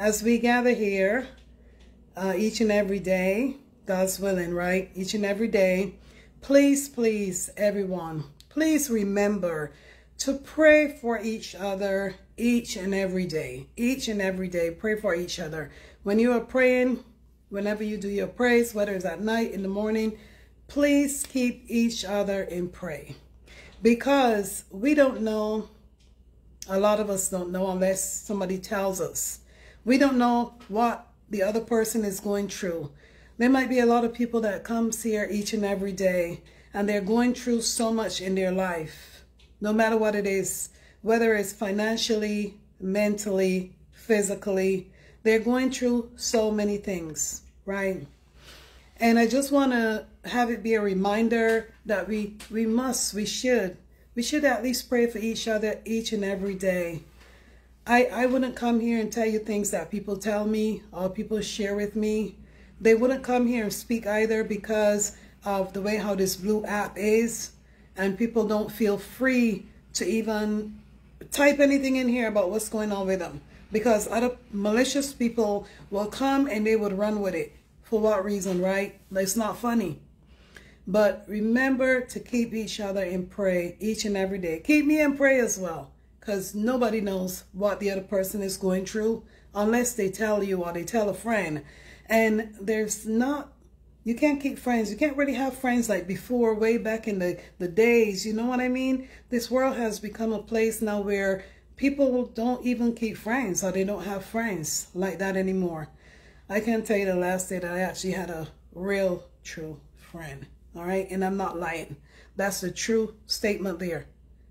as we gather here uh, each and every day, God's willing, right? Each and every day, please, please, everyone, please remember to pray for each other each and every day. Each and every day, pray for each other. When you are praying, whenever you do your praise, whether it's at night, in the morning, please keep each other in pray. Because we don't know, a lot of us don't know unless somebody tells us. We don't know what the other person is going through. There might be a lot of people that comes here each and every day and they're going through so much in their life, no matter what it is, whether it's financially, mentally, physically, they're going through so many things, right? And I just want to have it be a reminder that we, we must, we should, we should at least pray for each other each and every day. I, I wouldn't come here and tell you things that people tell me or people share with me. They wouldn't come here and speak either because of the way how this blue app is and people don't feel free to even type anything in here about what's going on with them because other malicious people will come and they would run with it. For what reason, right? It's not funny. But remember to keep each other in prayer each and every day. Keep me in prayer as well because nobody knows what the other person is going through unless they tell you or they tell a friend. And there's not, you can't keep friends. You can't really have friends like before, way back in the, the days. You know what I mean? This world has become a place now where people don't even keep friends or they don't have friends like that anymore. I can't tell you the last day that I actually had a real, true friend. All right. And I'm not lying. That's the true statement there.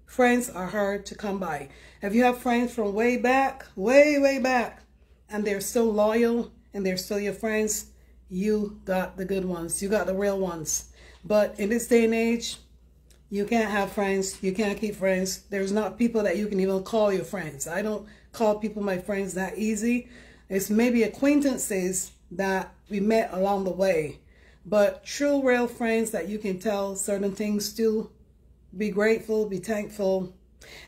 Friends are hard to come by. If you have friends from way back, way, way back, and they're still loyal and they're still your friends, you got the good ones. You got the real ones. But in this day and age, you can't have friends. You can't keep friends. There's not people that you can even call your friends. I don't call people my friends that easy. It's maybe acquaintances that we met along the way. But true, real friends that you can tell certain things to, be grateful, be thankful.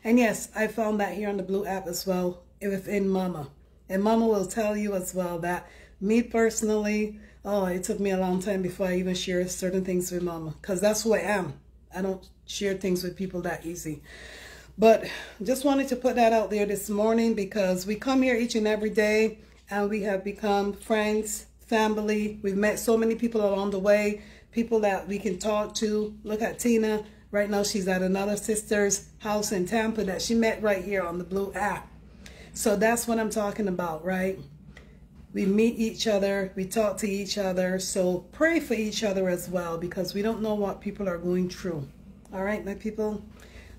And yes, I found that here on the Blue app as well within Mama. And Mama will tell you as well that me personally, oh, it took me a long time before I even share certain things with Mama. Because that's who I am. I don't share things with people that easy. But just wanted to put that out there this morning because we come here each and every day and we have become friends, family. We've met so many people along the way, people that we can talk to. Look at Tina. Right now she's at another sister's house in Tampa that she met right here on the Blue app. So that's what I'm talking about, right? We meet each other, we talk to each other. So pray for each other as well because we don't know what people are going through. All right, my people.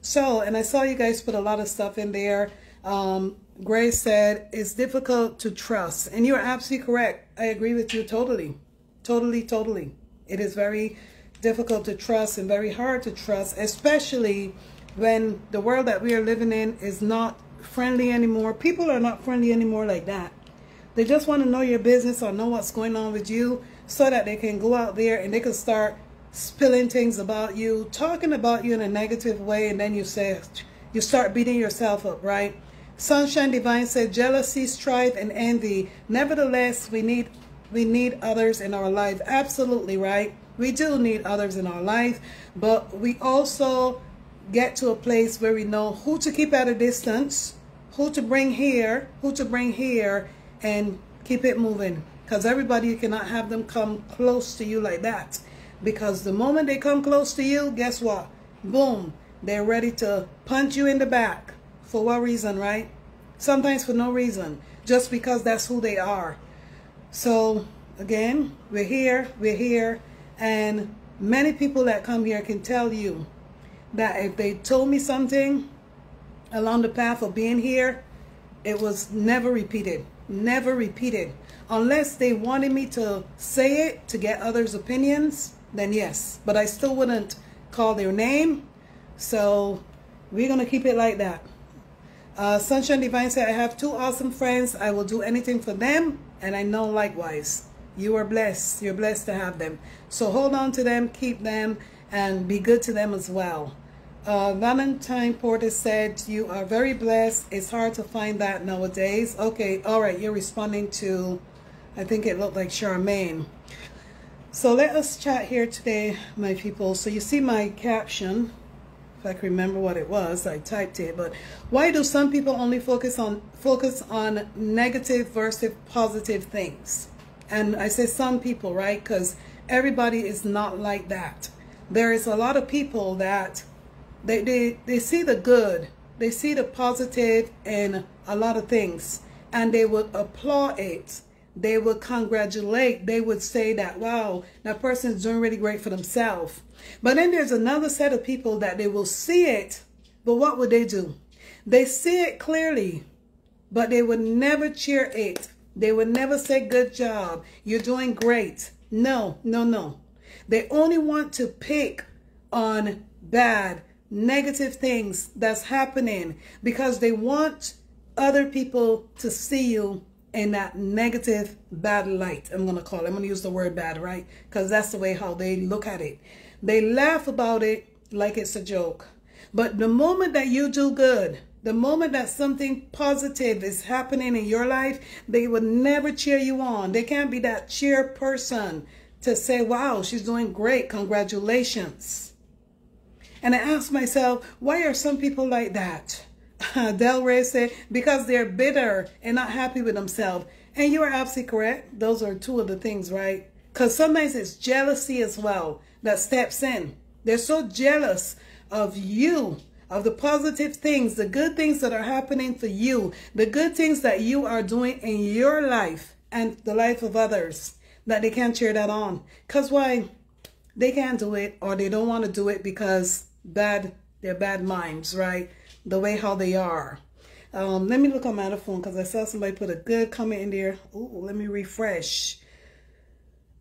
So, and I saw you guys put a lot of stuff in there. Um, Grace said, it's difficult to trust. And you're absolutely correct. I agree with you totally. Totally, totally. It is very difficult to trust and very hard to trust, especially when the world that we are living in is not friendly anymore. People are not friendly anymore like that. They just want to know your business or know what's going on with you so that they can go out there and they can start spilling things about you, talking about you in a negative way, and then you say, you start beating yourself up, right? Sunshine Divine said, jealousy, strife, and envy. Nevertheless, we need we need others in our life. Absolutely, right? We do need others in our life, but we also get to a place where we know who to keep at a distance, who to bring here, who to bring here, and keep it moving. Because everybody, you cannot have them come close to you like that. Because the moment they come close to you, guess what? Boom, they're ready to punch you in the back. For what reason, right? Sometimes for no reason. Just because that's who they are. So, again, we're here, we're here. And many people that come here can tell you that if they told me something along the path of being here, it was never repeated. Never repeated. Unless they wanted me to say it to get others' opinions, then yes. But I still wouldn't call their name. So we're going to keep it like that. Uh, Sunshine Divine said, I have two awesome friends. I will do anything for them. And I know likewise. You are blessed. You're blessed to have them. So hold on to them, keep them, and be good to them as well. Uh, Valentine Porter said, you are very blessed. It's hard to find that nowadays. Okay, all right. You're responding to, I think it looked like Charmaine. So let us chat here today, my people. So you see my caption. If I can remember what it was, I typed it. But why do some people only focus on focus on negative versus positive things? And I say some people, right? Because everybody is not like that. There is a lot of people that they, they, they see the good, they see the positive in a lot of things, and they would applaud it. They would congratulate. They would say that, wow, that person is doing really great for themselves. But then there's another set of people that they will see it, but what would they do? They see it clearly, but they would never cheer it. They would never say, good job, you're doing great. No, no, no. They only want to pick on bad, negative things that's happening because they want other people to see you in that negative, bad light. I'm going to call it. I'm going to use the word bad, right? Because that's the way how they look at it. They laugh about it like it's a joke. But the moment that you do good, the moment that something positive is happening in your life, they would never cheer you on. They can't be that cheer person to say, wow, she's doing great. Congratulations. And I ask myself, why are some people like that? Del Rey said, because they're bitter and not happy with themselves. And you are absolutely correct. Those are two of the things, right? Because sometimes it's jealousy as well that steps in. They're so jealous of you, of the positive things, the good things that are happening for you, the good things that you are doing in your life and the life of others, that they can't cheer that on. Because why? They can't do it or they don't want to do it because bad, they're bad minds, right? The way how they are. Um, let me look on my phone because I saw somebody put a good comment in there. Ooh, let me refresh.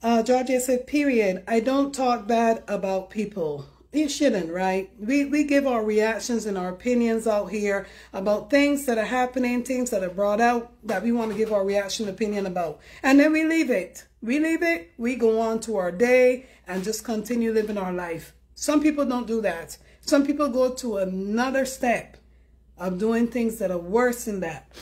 Uh, Georgia said, period. I don't talk bad about people. You shouldn't, right? We, we give our reactions and our opinions out here about things that are happening, things that are brought out that we want to give our reaction opinion about. And then we leave it. We leave it. We go on to our day and just continue living our life. Some people don't do that. Some people go to another step of doing things that are worse than that.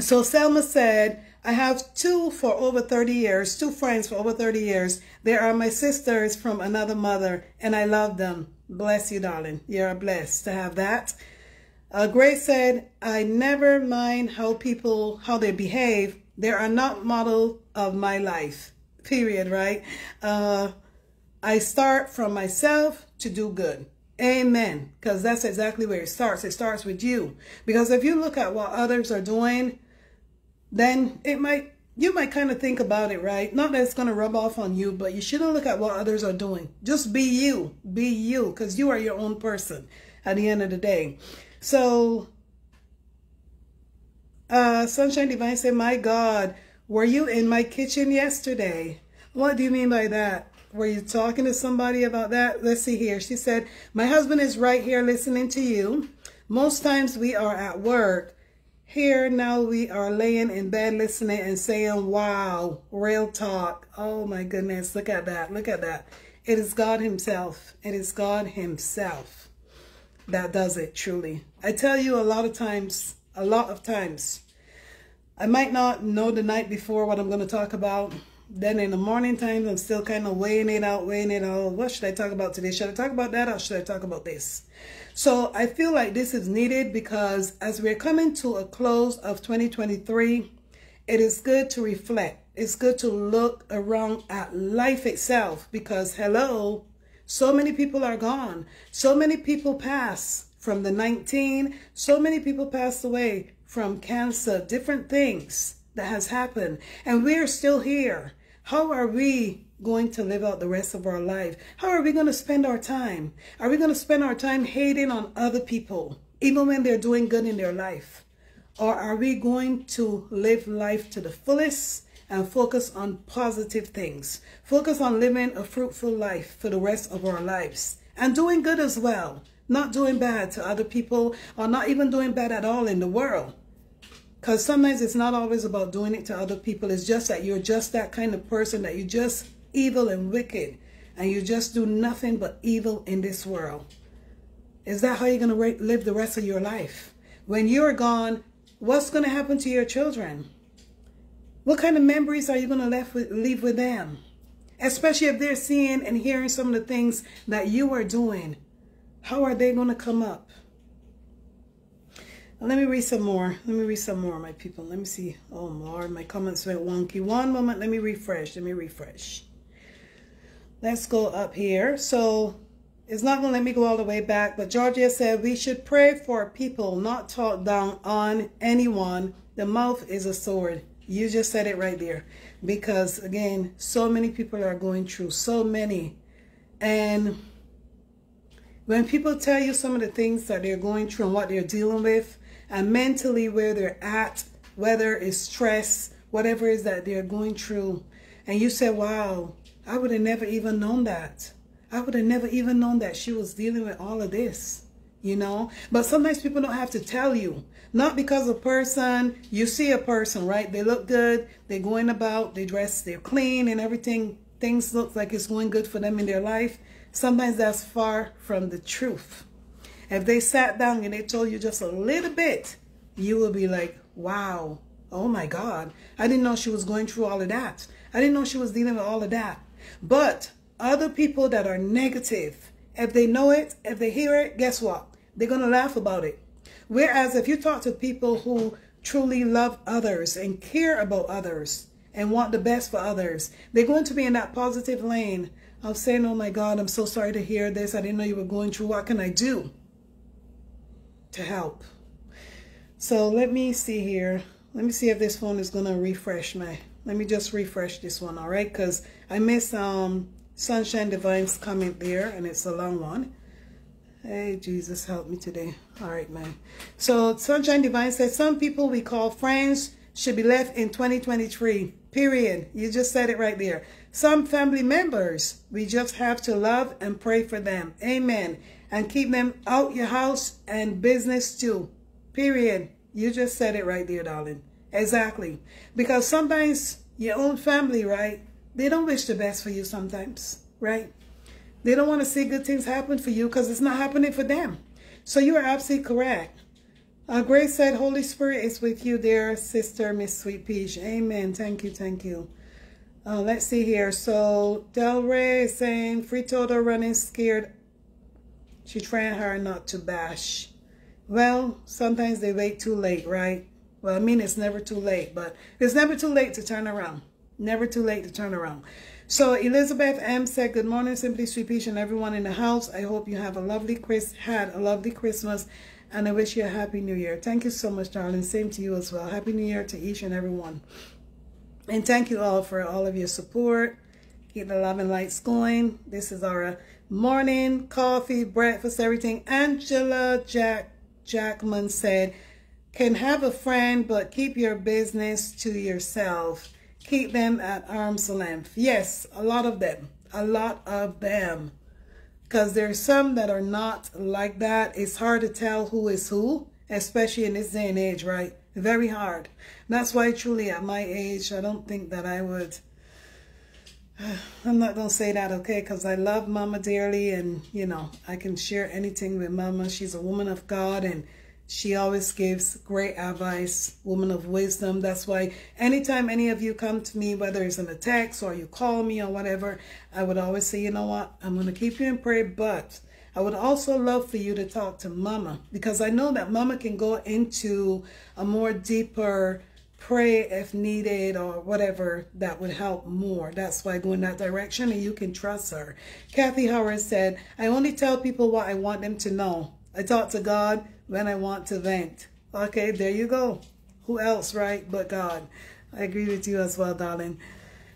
So Selma said, I have two for over 30 years, two friends for over 30 years. They are my sisters from another mother, and I love them. Bless you, darling. You're blessed to have that. Uh, Grace said, I never mind how people, how they behave. They are not model of my life, period, right? Uh, I start from myself to do good. Amen. Because that's exactly where it starts. It starts with you. Because if you look at what others are doing, then it might, you might kind of think about it, right? Not that it's going to rub off on you, but you shouldn't look at what others are doing. Just be you. Be you. Because you are your own person at the end of the day. So, uh, Sunshine Divine said, my God, were you in my kitchen yesterday? What do you mean by that? Were you talking to somebody about that? Let's see here. She said, my husband is right here listening to you. Most times we are at work. Here now we are laying in bed listening and saying, wow, real talk. Oh my goodness, look at that. Look at that. It is God himself. It is God himself that does it truly. I tell you a lot of times, a lot of times, I might not know the night before what I'm going to talk about. Then in the morning times, I'm still kind of weighing it out, weighing it out. What should I talk about today? Should I talk about that or should I talk about this? So I feel like this is needed because as we're coming to a close of 2023, it is good to reflect. It's good to look around at life itself because, hello, so many people are gone. So many people pass from the 19. So many people passed away from cancer, different things that has happened. And we're still here. How are we going to live out the rest of our life? How are we going to spend our time? Are we going to spend our time hating on other people, even when they're doing good in their life? Or are we going to live life to the fullest and focus on positive things? Focus on living a fruitful life for the rest of our lives and doing good as well. Not doing bad to other people or not even doing bad at all in the world. Because sometimes it's not always about doing it to other people. It's just that you're just that kind of person that you're just evil and wicked. And you just do nothing but evil in this world. Is that how you're going to live the rest of your life? When you're gone, what's going to happen to your children? What kind of memories are you going to leave with them? Especially if they're seeing and hearing some of the things that you are doing. How are they going to come up? Let me read some more. Let me read some more, my people. Let me see. Oh, Lord, my comments went wonky. One moment. Let me refresh. Let me refresh. Let's go up here. So it's not going to let me go all the way back. But Georgia said we should pray for people, not talk down on anyone. The mouth is a sword. You just said it right there. Because, again, so many people are going through. So many. And when people tell you some of the things that they're going through and what they're dealing with, and mentally where they're at, whether it's stress, whatever it is that they're going through, and you say, wow, I would have never even known that. I would have never even known that she was dealing with all of this, you know? But sometimes people don't have to tell you. Not because a person, you see a person, right? They look good, they're going about, they dress, they're clean and everything. Things look like it's going good for them in their life. Sometimes that's far from the truth. If they sat down and they told you just a little bit, you will be like, wow, oh my God, I didn't know she was going through all of that. I didn't know she was dealing with all of that. But other people that are negative, if they know it, if they hear it, guess what? They're going to laugh about it. Whereas if you talk to people who truly love others and care about others and want the best for others, they're going to be in that positive lane of saying, oh my God, I'm so sorry to hear this. I didn't know you were going through. What can I do? to help. So let me see here. Let me see if this phone is going to refresh my. Let me just refresh this one, all right? Because I missed um, Sunshine Divine's comment there, and it's a long one. Hey, Jesus, help me today. All right, man. So Sunshine Divine says, some people we call friends should be left in 2023, period. You just said it right there. Some family members, we just have to love and pray for them. Amen and keep them out your house and business too. Period. You just said it right there, darling. Exactly. Because sometimes your own family, right, they don't wish the best for you sometimes, right? They don't want to see good things happen for you because it's not happening for them. So you are absolutely correct. Uh, Grace said, Holy Spirit is with you, dear sister, Miss Sweet Peach. Amen. Thank you. Thank you. Uh, let's see here. So Del Rey is saying, Free Toto running scared she trained her not to bash. Well, sometimes they wait too late, right? Well, I mean, it's never too late, but it's never too late to turn around. Never too late to turn around. So Elizabeth M said, good morning, Simply Sweet Peach and everyone in the house. I hope you have a lovely Chris had a lovely Christmas and I wish you a happy new year. Thank you so much, darling. Same to you as well. Happy new year to each and every one. And thank you all for all of your support. Keep the love and lights going. This is our morning, coffee, breakfast, everything. Angela Jack Jackman said, can have a friend, but keep your business to yourself. Keep them at arm's length. Yes, a lot of them. A lot of them. Because there's some that are not like that. It's hard to tell who is who, especially in this day and age, right? Very hard. That's why truly at my age, I don't think that I would I'm not going to say that, okay, because I love Mama dearly and, you know, I can share anything with Mama. She's a woman of God and she always gives great advice, woman of wisdom. That's why anytime any of you come to me, whether it's in a text or you call me or whatever, I would always say, you know what, I'm going to keep you in prayer, but I would also love for you to talk to Mama because I know that Mama can go into a more deeper pray if needed or whatever that would help more. That's why I go in that direction and you can trust her. Kathy Howard said, I only tell people what I want them to know. I talk to God when I want to vent. Okay, there you go. Who else, right, but God. I agree with you as well, darling.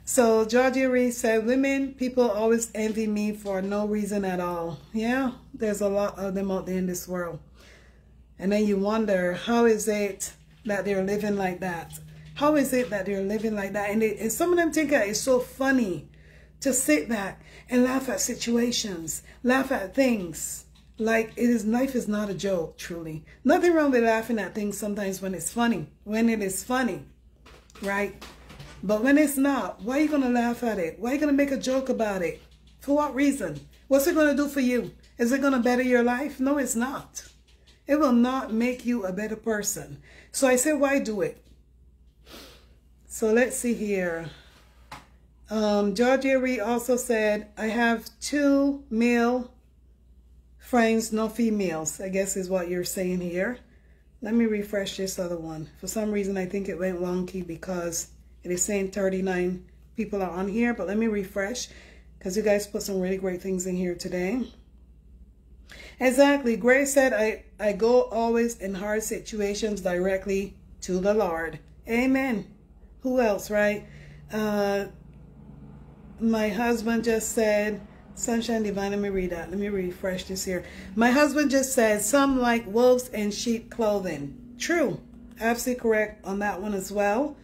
So Georgia Reed said, women, people always envy me for no reason at all. Yeah, there's a lot of them out there in this world. And then you wonder, how is it that they're living like that? How is it that they're living like that? And, they, and some of them think that it's so funny to sit back and laugh at situations, laugh at things. Like it is life is not a joke, truly. Nothing wrong with laughing at things sometimes when it's funny. When it is funny, right? But when it's not, why are you gonna laugh at it? Why are you gonna make a joke about it? For what reason? What's it gonna do for you? Is it going to better your life? No, it's not. It will not make you a better person. So I say, why do it? So let's see here. Um, Georgia Reed also said, I have two male friends, no females, I guess is what you're saying here. Let me refresh this other one. For some reason, I think it went wonky because it is saying 39 people are on here, but let me refresh because you guys put some really great things in here today. Exactly. Grace said, I, I go always in hard situations directly to the Lord. Amen. Who else, right? Uh, my husband just said, Sunshine Divine, let me read that. Let me refresh this here. My husband just said, some like wolves in sheep clothing. True. Absolutely correct on that one as well.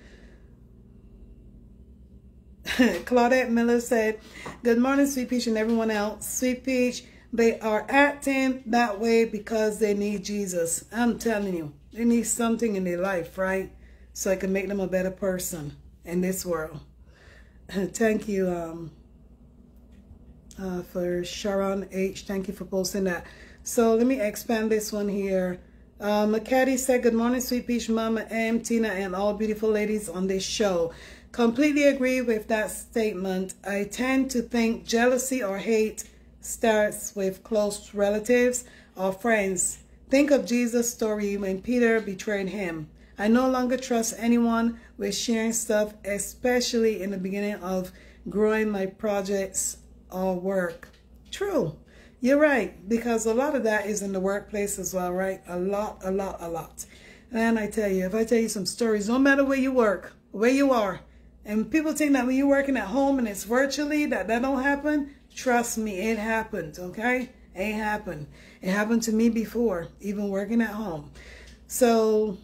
Claudette Miller said, Good morning, Sweet Peach and everyone else. Sweet Peach, they are acting that way because they need Jesus. I'm telling you, they need something in their life, right? So I can make them a better person in this world. Thank you um, uh, for Sharon H. Thank you for posting that. So let me expand this one here. Uh, McCaddy said, Good morning, Sweet Peach Mama M, Tina, and all beautiful ladies on this show. Completely agree with that statement. I tend to think jealousy or hate starts with close relatives or friends. Think of Jesus' story when Peter betrayed him. I no longer trust anyone with sharing stuff, especially in the beginning of growing my projects or work. True. You're right, because a lot of that is in the workplace as well, right? A lot, a lot, a lot. And I tell you, if I tell you some stories, no matter where you work, where you are, and people think that when you're working at home and it's virtually that that don't happen, trust me, it happens, okay? It happened. It happened to me before, even working at home. So,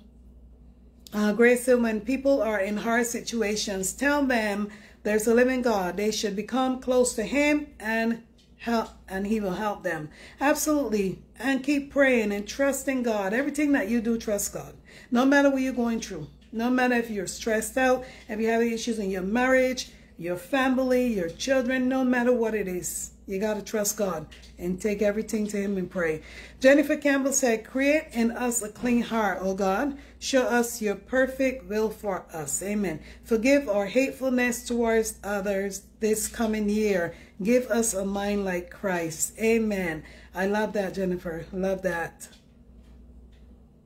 uh, Grace said, when people are in hard situations, tell them there's a living God. They should become close to him and help and he will help them. Absolutely. And keep praying and trusting God. Everything that you do, trust God. No matter what you're going through. No matter if you're stressed out, if you have issues in your marriage, your family, your children, no matter what it is, you got to trust God and take everything to him and pray. Jennifer Campbell said, create in us a clean heart, O God. Show us your perfect will for us. Amen. Forgive our hatefulness towards others this coming year. Give us a mind like Christ. Amen. I love that, Jennifer. Love that.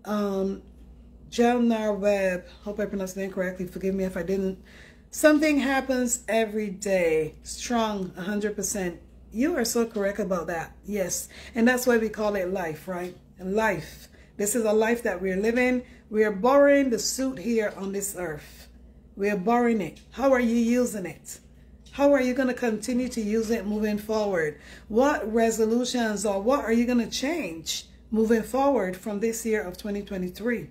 Um, Jelnar Webb, hope I pronounced the name correctly. Forgive me if I didn't. Something happens every day. Strong, 100%. You are so correct about that. Yes. And that's why we call it life, right? Life. This is a life that we're living. We are borrowing the suit here on this earth. We are borrowing it. How are you using it? How are you going to continue to use it moving forward? What resolutions or what are you going to change moving forward from this year of 2023?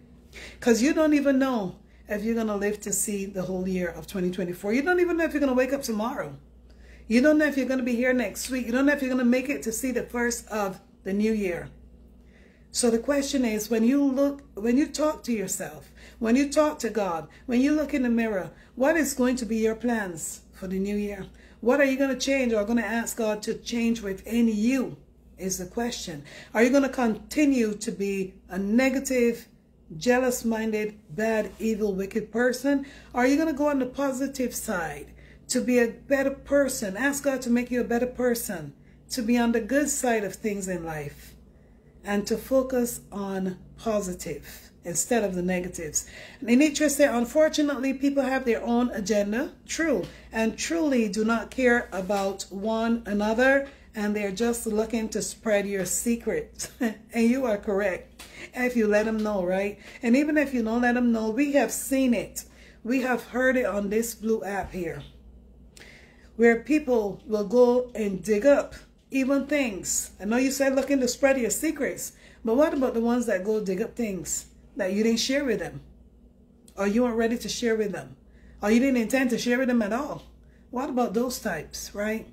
Because you don't even know if you're going to live to see the whole year of 2024. You don't even know if you're going to wake up tomorrow. You don't know if you're going to be here next week. You don't know if you're going to make it to see the first of the new year. So the question is, when you look, when you talk to yourself, when you talk to God, when you look in the mirror, what is going to be your plans for the new year? What are you going to change or going to ask God to change within you is the question. Are you going to continue to be a negative, jealous-minded, bad, evil, wicked person? Are you going to go on the positive side to be a better person? Ask God to make you a better person, to be on the good side of things in life, and to focus on positive instead of the negatives. And Anitra said, unfortunately, people have their own agenda, true, and truly do not care about one another, and they're just looking to spread your secrets. and you are correct if you let them know, right? And even if you don't let them know, we have seen it. We have heard it on this blue app here, where people will go and dig up even things. I know you said looking to spread your secrets, but what about the ones that go dig up things that you didn't share with them? Or you weren't ready to share with them? Or you didn't intend to share with them at all? What about those types, right?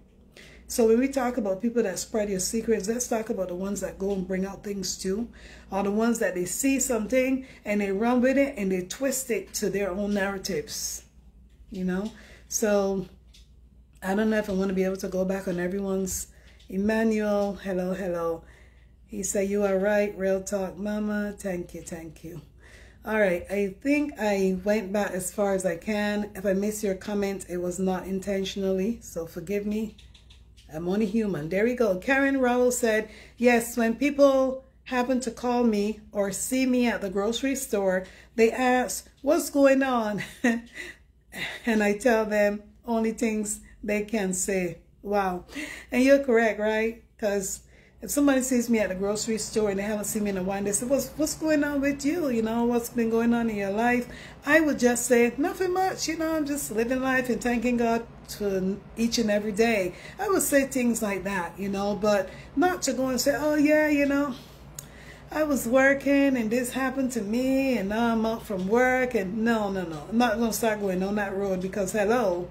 So when we talk about people that spread your secrets, let's talk about the ones that go and bring out things too. Or the ones that they see something and they run with it and they twist it to their own narratives. You know? So I don't know if I'm going to be able to go back on everyone's Emmanuel, hello, hello. He said, you are right, real talk, mama. Thank you, thank you. All right, I think I went back as far as I can. If I missed your comment, it was not intentionally, so forgive me. I'm only human. There we go. Karen Rowell said, yes, when people happen to call me or see me at the grocery store, they ask, what's going on? and I tell them only things they can say. Wow. And you're correct, right? Because if somebody sees me at the grocery store and they haven't seen me in a while, they say, what's, what's going on with you? You know, what's been going on in your life? I would just say, nothing much. You know, I'm just living life and thanking God to each and every day. I would say things like that, you know, but not to go and say, oh, yeah, you know, I was working and this happened to me and now I'm out from work. And no, no, no. I'm not going to start going on that road because, hello,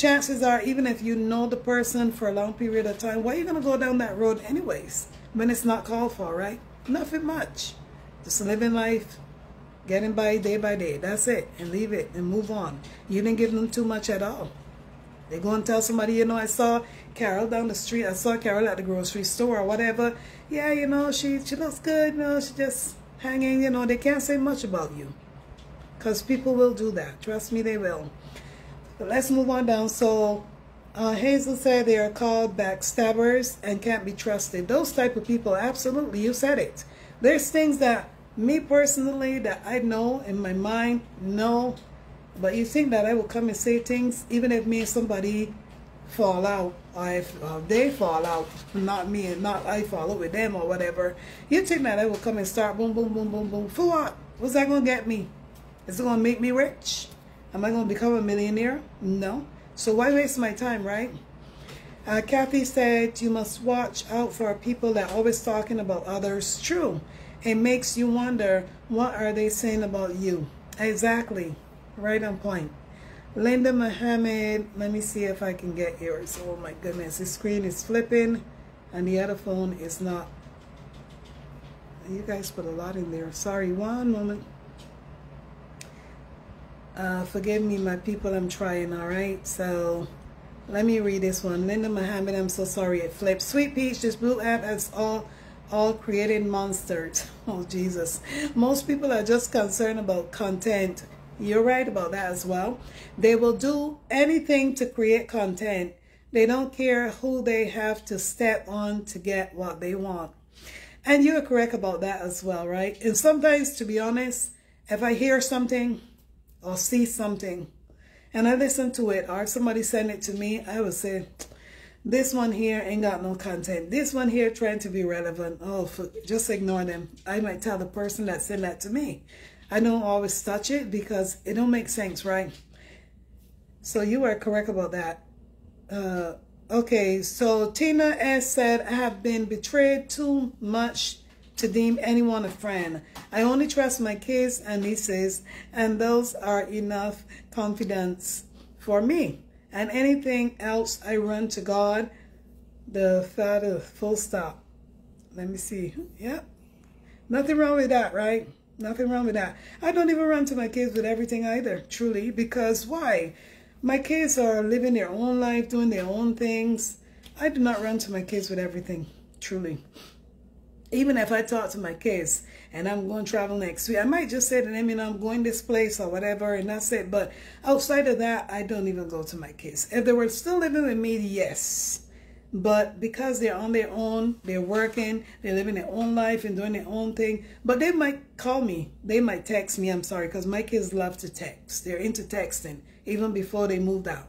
chances are, even if you know the person for a long period of time, why are you going to go down that road anyways when it's not called for, right? Nothing much. Just living life, getting by day by day. That's it. And leave it and move on. You didn't give them too much at all. They go and tell somebody, you know, I saw Carol down the street. I saw Carol at the grocery store or whatever. Yeah, you know, she, she looks good. You know, she just hanging, you know. They can't say much about you. Because people will do that. Trust me, they will. But let's move on down. So uh, Hazel said they are called backstabbers and can't be trusted. Those type of people, absolutely, you said it. There's things that me personally that I know in my mind, no. But you think that I will come and say things, even if me and somebody fall out, or if uh, they fall out, not me and not I fall out with them or whatever. You think that I will come and start boom, boom, boom, boom, boom. For what? What's that going to get me? Is it going to make me rich? Am I going to become a millionaire? No. So why waste my time, right? Uh, Kathy said, you must watch out for people that always talking about others. True. It makes you wonder, what are they saying about you? Exactly. Right on point. Linda Mohammed, let me see if I can get yours. Oh my goodness, the screen is flipping and the other phone is not. You guys put a lot in there. Sorry, one moment. Uh, forgive me, my people, I'm trying, all right? So let me read this one. Linda Muhammad, I'm so sorry it flipped. Sweet Peach, this blue app has all all created monsters. Oh, Jesus. Most people are just concerned about content. You're right about that as well. They will do anything to create content. They don't care who they have to step on to get what they want. And you're correct about that as well, right? And sometimes, to be honest, if I hear something or see something and I listen to it or somebody send it to me, I would say, this one here ain't got no content. This one here trying to be relevant. Oh, for, just ignore them. I might tell the person that sent that to me. I don't always touch it because it don't make sense, right? So you are correct about that. Uh, okay, so Tina S said, I have been betrayed too much to deem anyone a friend. I only trust my kids and nieces, and those are enough confidence for me. And anything else, I run to God, the Father, full stop. Let me see. Yep. Nothing wrong with that, right? Nothing wrong with that. I don't even run to my kids with everything either, truly, because why? My kids are living their own life, doing their own things. I do not run to my kids with everything, truly even if I talk to my kids and I'm going to travel next week, I might just say to them, you know, I'm going this place or whatever, and that's it. But outside of that, I don't even go to my kids. If they were still living with me, yes. But because they're on their own, they're working, they're living their own life and doing their own thing. But they might call me. They might text me. I'm sorry, because my kids love to text. They're into texting, even before they moved out.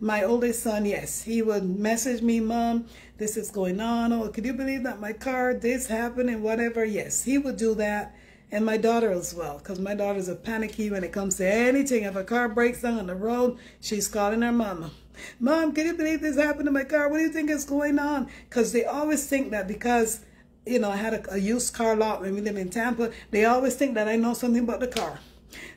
My oldest son, yes, he would message me, Mom, this is going on. Oh, could you believe that my car, this happened and whatever? Yes, he would do that. And my daughter as well, because my daughter's a panicky when it comes to anything. If a car breaks down on the road, she's calling her mama. Mom, can you believe this happened to my car? What do you think is going on? Because they always think that because, you know, I had a, a used car lot when we live in Tampa, they always think that I know something about the car.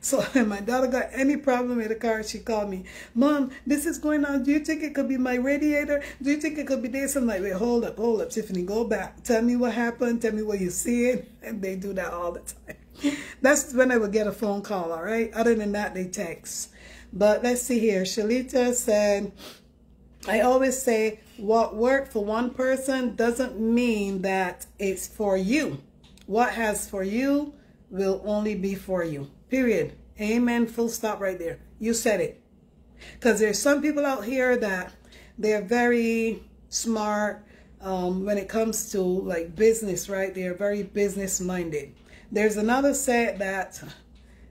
So when my daughter got any problem with the car, she called me, Mom, this is going on. Do you think it could be my radiator? Do you think it could be this? I'm like, wait, hold up, hold up, Tiffany, go back. Tell me what happened. Tell me what you see. And they do that all the time. That's when I would get a phone call, all right? Other than that, they text. But let's see here. Shalita said, I always say what worked for one person doesn't mean that it's for you. What has for you will only be for you. Period. Amen. Full stop right there. You said it. Because there's some people out here that they're very smart um, when it comes to like business, right? They're very business minded. There's another set that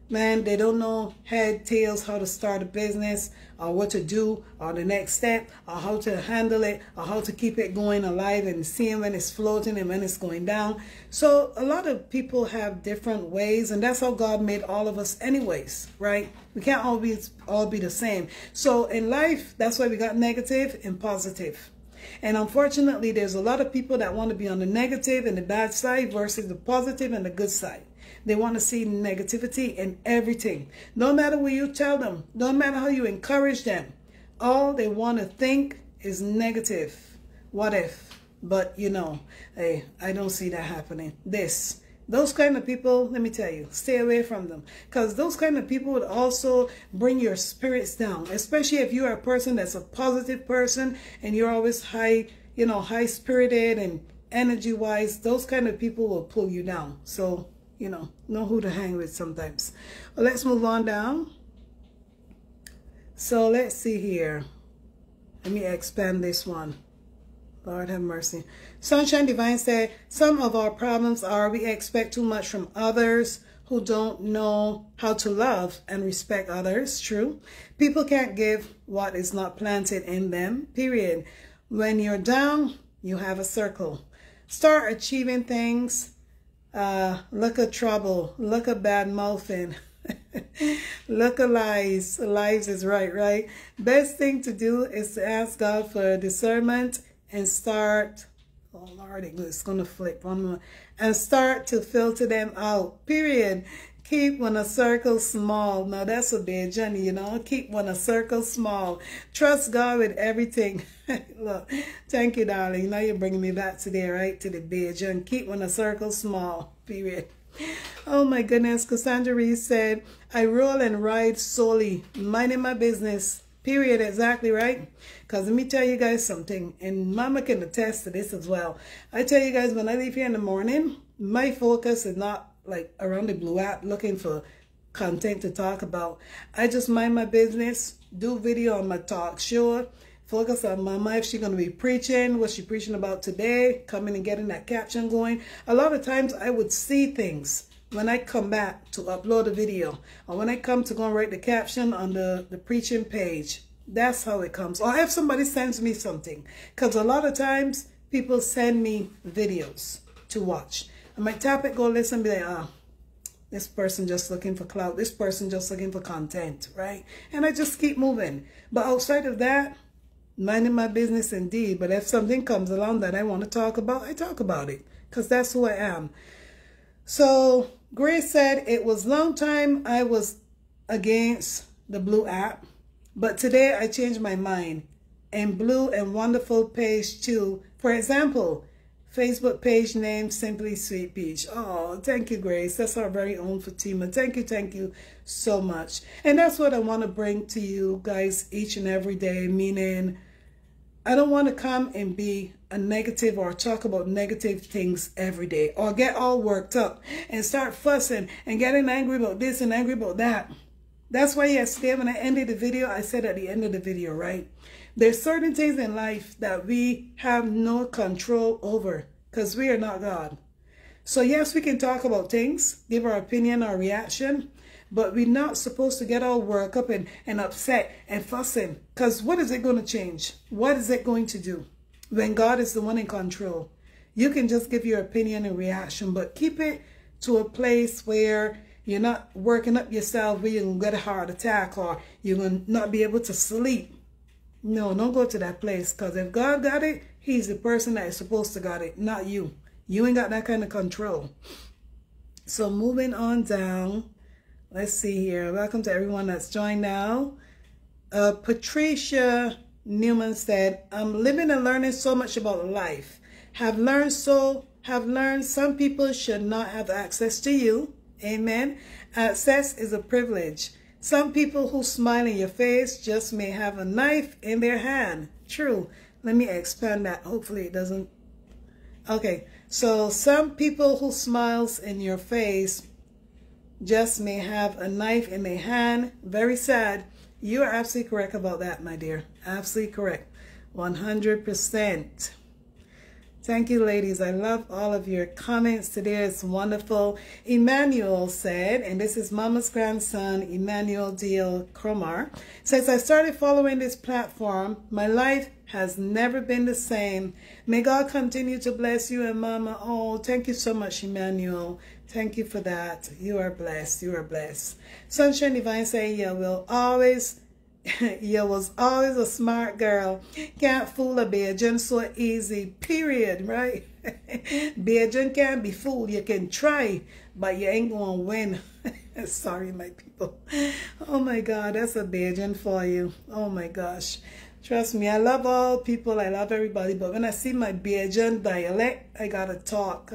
man, they don't know head, tails, how to start a business or what to do or the next step or how to handle it or how to keep it going alive and seeing when it's floating and when it's going down. So a lot of people have different ways and that's how God made all of us anyways, right? We can't always all be the same. So in life, that's why we got negative and positive. And unfortunately, there's a lot of people that want to be on the negative and the bad side versus the positive and the good side. They want to see negativity in everything. No matter what you tell them, no matter how you encourage them, all they want to think is negative. What if? But you know, hey, I don't see that happening. This, those kind of people, let me tell you, stay away from them. Because those kind of people would also bring your spirits down. Especially if you're a person that's a positive person and you're always high, you know, high spirited and energy wise, those kind of people will pull you down. So you know, know who to hang with sometimes. Well, let's move on down. So let's see here. Let me expand this one. Lord have mercy. Sunshine Divine said, some of our problems are we expect too much from others who don't know how to love and respect others. True. People can't give what is not planted in them, period. When you're down, you have a circle. Start achieving things uh, look at trouble, look at bad mouthing, look at lies. Lies is right, right? Best thing to do is to ask God for discernment and start, oh Lord, it's going to flip one more, and start to filter them out, period. Keep when a circle small. Now that's a big journey, you know. Keep when a circle small. Trust God with everything. Look, thank you, darling. Now you're bringing me back to there, right? To the big journey. Keep when a circle small. Period. Oh my goodness. Cassandra Reese said, I roll and ride solely, minding my business. Period. Exactly right. Because let me tell you guys something. And Mama can attest to this as well. I tell you guys, when I leave here in the morning, my focus is not like around the blue app looking for content to talk about. I just mind my business, do video on my talk show, focus on my if she's going to be preaching, what she preaching about today, coming and getting that caption going. A lot of times I would see things when I come back to upload a video or when I come to go and write the caption on the, the preaching page. That's how it comes. Or if somebody sends me something. Because a lot of times people send me videos to watch. Might tap it, go listen, be like, ah, oh, this person just looking for clout. This person just looking for content, right? And I just keep moving. But outside of that, minding my business indeed. But if something comes along that I want to talk about, I talk about it because that's who I am. So Grace said it was long time I was against the blue app, but today I changed my mind. And blue and wonderful page too. For example, Facebook page name Simply Sweet Peach. Oh, thank you, Grace. That's our very own Fatima. Thank you, thank you so much. And that's what I want to bring to you guys each and every day, meaning I don't want to come and be a negative or talk about negative things every day or get all worked up and start fussing and getting angry about this and angry about that. That's why yesterday when I ended the video, I said at the end of the video, right? There's certain things in life that we have no control over because we are not God. So yes, we can talk about things, give our opinion, our reaction, but we're not supposed to get all worked up and, and upset and fussing because what is it going to change? What is it going to do when God is the one in control? You can just give your opinion and reaction, but keep it to a place where you're not working up yourself where you're going to get a heart attack or you're going to not be able to sleep no, don't go to that place. Because if God got it, he's the person that is supposed to got it, not you. You ain't got that kind of control. So moving on down. Let's see here. Welcome to everyone that's joined now. Uh, Patricia Newman said, I'm living and learning so much about life. Have learned so, have learned some people should not have access to you. Amen. Access is a privilege. Some people who smile in your face just may have a knife in their hand. True. Let me expand that. Hopefully it doesn't. Okay. So some people who smiles in your face just may have a knife in their hand. Very sad. You are absolutely correct about that, my dear. Absolutely correct. 100%. Thank you, ladies. I love all of your comments today. It's wonderful. Emmanuel said, and this is Mama's grandson, Emmanuel Deal Cromar, says, I started following this platform. My life has never been the same. May God continue to bless you and Mama. Oh, thank you so much, Emmanuel. Thank you for that. You are blessed. You are blessed. Sunshine Divine say, you will always you was always a smart girl. Can't fool a Bajan so easy, period, right? Bajan can't be fooled. You can try, but you ain't going to win. Sorry, my people. Oh, my God, that's a Bajan for you. Oh, my gosh. Trust me, I love all people. I love everybody. But when I see my Bajan dialect, I got to talk.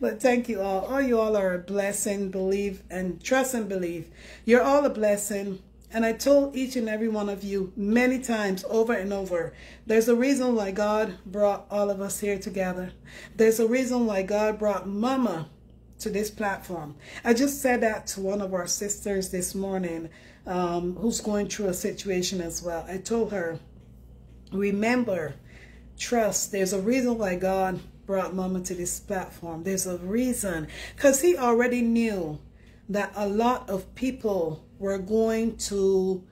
But thank you all. All you all are a blessing. Believe and trust and believe. You're all a blessing. And I told each and every one of you many times over and over, there's a reason why God brought all of us here together. There's a reason why God brought Mama to this platform. I just said that to one of our sisters this morning um, who's going through a situation as well. I told her, remember, trust, there's a reason why God brought Mama to this platform. There's a reason because he already knew that a lot of people were going to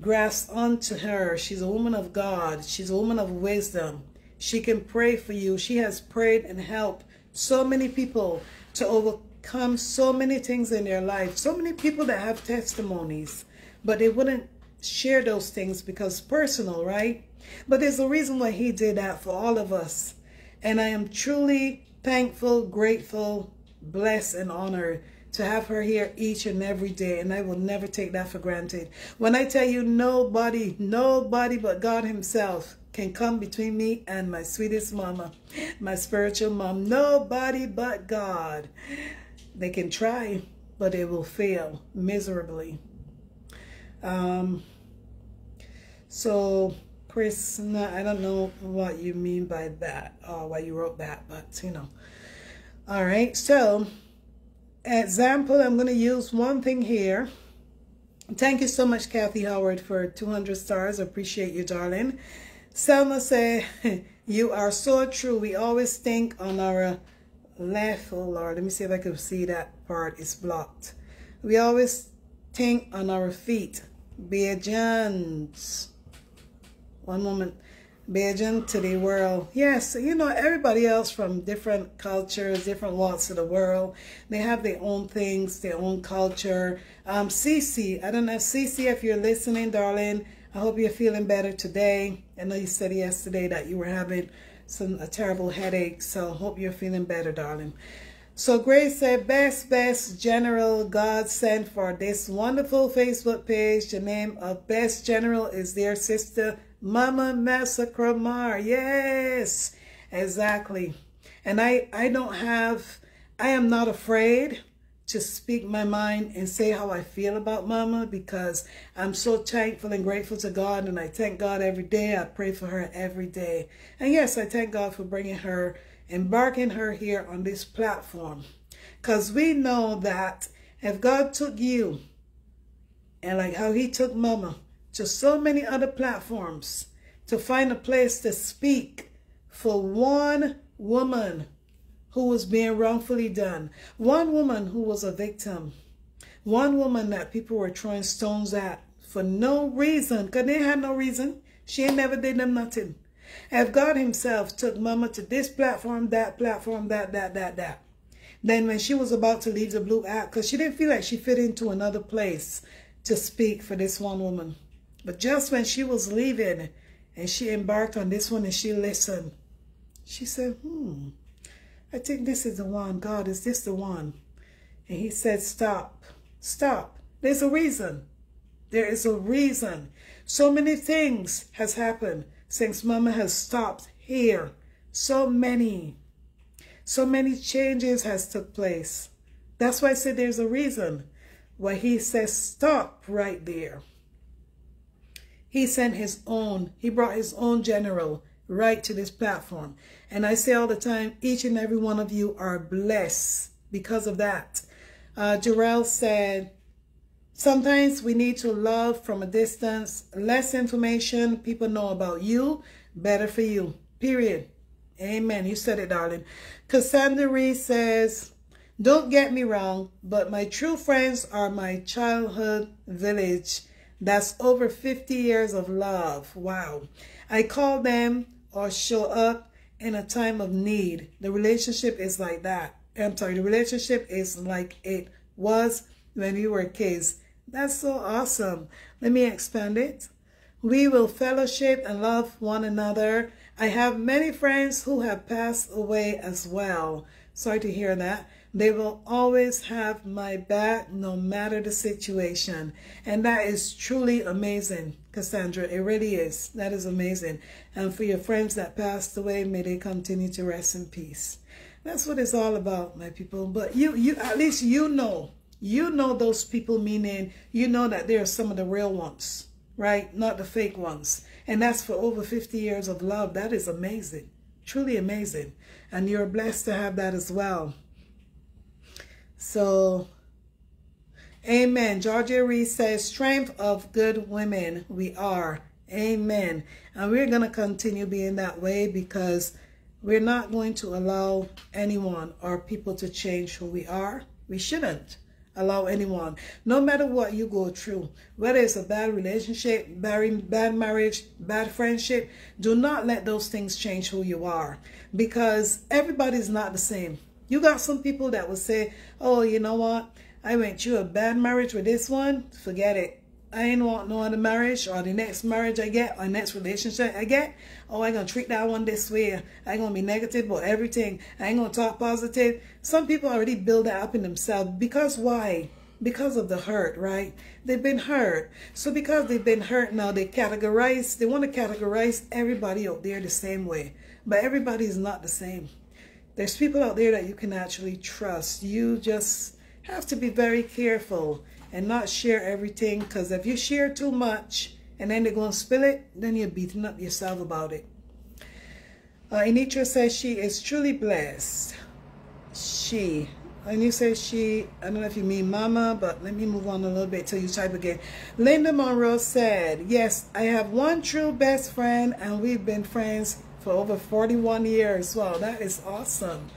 grasp onto her. She's a woman of God. She's a woman of wisdom. She can pray for you. She has prayed and helped so many people to overcome so many things in their life. So many people that have testimonies, but they wouldn't share those things because personal, right? But there's a reason why he did that for all of us. And I am truly thankful, grateful, blessed, and honored to have her here each and every day, and I will never take that for granted. When I tell you nobody, nobody but God himself can come between me and my sweetest mama, my spiritual mom. Nobody but God. They can try, but they will fail miserably. Um, so, Chris, no, I don't know what you mean by that or why you wrote that, but you know. All right, so example, I'm going to use one thing here. Thank you so much, Kathy Howard, for 200 stars. I appreciate you, darling. Selma say, you are so true. We always think on our left. Oh, Lord, let me see if I can see that part is blocked. We always think on our feet. Bajans. One moment. Bajan to the world. Yes, you know, everybody else from different cultures, different walks of the world, they have their own things, their own culture. Um, Cece, I don't know, Cece, if you're listening, darling, I hope you're feeling better today. I know you said yesterday that you were having some a terrible headache, so hope you're feeling better, darling. So Grace said, best, best general God sent for this wonderful Facebook page. The name of best general is their sister Mama Massacre Mar. Yes, exactly. And I, I don't have, I am not afraid to speak my mind and say how I feel about Mama because I'm so thankful and grateful to God and I thank God every day. I pray for her every day. And yes, I thank God for bringing her, embarking her here on this platform. Because we know that if God took you and like how he took Mama, to so many other platforms to find a place to speak for one woman who was being wrongfully done, one woman who was a victim, one woman that people were throwing stones at for no reason, because they had no reason. She ain't never did them nothing. If God himself took mama to this platform, that platform, that, that, that, that, then when she was about to leave the blue app, because she didn't feel like she fit into another place to speak for this one woman. But just when she was leaving and she embarked on this one and she listened, she said, hmm, I think this is the one. God, is this the one? And he said, stop, stop. There's a reason. There is a reason. So many things has happened since Mama has stopped here. So many. So many changes has took place. That's why I said there's a reason why he says stop right there. He sent his own, he brought his own general right to this platform. And I say all the time, each and every one of you are blessed because of that. Uh, Jarrell said, sometimes we need to love from a distance. Less information people know about you, better for you. Period. Amen. You said it, darling. Cassandra Reese says, don't get me wrong, but my true friends are my childhood village. That's over 50 years of love. Wow. I call them or show up in a time of need. The relationship is like that. I'm sorry, the relationship is like it was when we were kids. That's so awesome. Let me expand it. We will fellowship and love one another. I have many friends who have passed away as well. Sorry to hear that. They will always have my back no matter the situation. And that is truly amazing, Cassandra. It really is. That is amazing. And for your friends that passed away, may they continue to rest in peace. That's what it's all about, my people. But you, you, at least you know, you know those people, meaning you know that they are some of the real ones, right? Not the fake ones. And that's for over 50 years of love. That is amazing. Truly amazing. And you're blessed to have that as well. So, amen. Georgia Reese says, strength of good women we are. Amen. And we're going to continue being that way because we're not going to allow anyone or people to change who we are. We shouldn't allow anyone, no matter what you go through, whether it's a bad relationship, bad, bad marriage, bad friendship, do not let those things change who you are because everybody's not the same. You got some people that will say, oh, you know what? I went through a bad marriage with this one. Forget it. I ain't want no other marriage or the next marriage I get or next relationship I get. Oh, I'm gonna treat that one this way. I gonna be negative about everything. I ain't gonna talk positive. Some people already build that up in themselves because why? Because of the hurt, right? They've been hurt. So because they've been hurt now, they categorize, they want to categorize everybody out there the same way. But everybody is not the same. There's people out there that you can actually trust. You just have to be very careful and not share everything because if you share too much and then they're going to spill it, then you're beating up yourself about it. Uh, says she is truly blessed. She. And you say she, I don't know if you mean mama, but let me move on a little bit till you type again. Linda Monroe said, yes, I have one true best friend and we've been friends for over 41 years. Wow, that is awesome.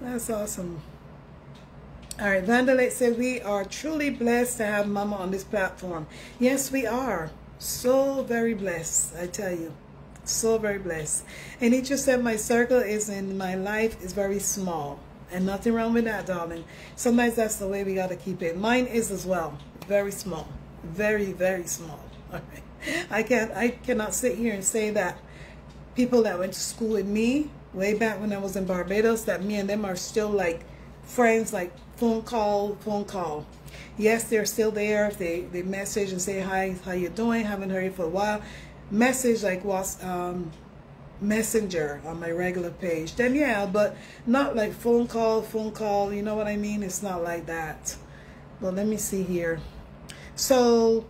That's awesome. All right, Vandalate said, we are truly blessed to have Mama on this platform. Yes, we are. So very blessed, I tell you. So very blessed. And just said, my circle is in my life is very small. And nothing wrong with that, darling. Sometimes that's the way we got to keep it. Mine is as well. Very small. Very, very small. All right. I can't, I cannot sit here and say that people that went to school with me way back when I was in Barbados that me and them are still like friends, like phone call, phone call. Yes, they're still there. They they message and say hi, how you doing? Haven't heard you for a while. Message like was um, messenger on my regular page. Then yeah, but not like phone call, phone call. You know what I mean? It's not like that. But let me see here. So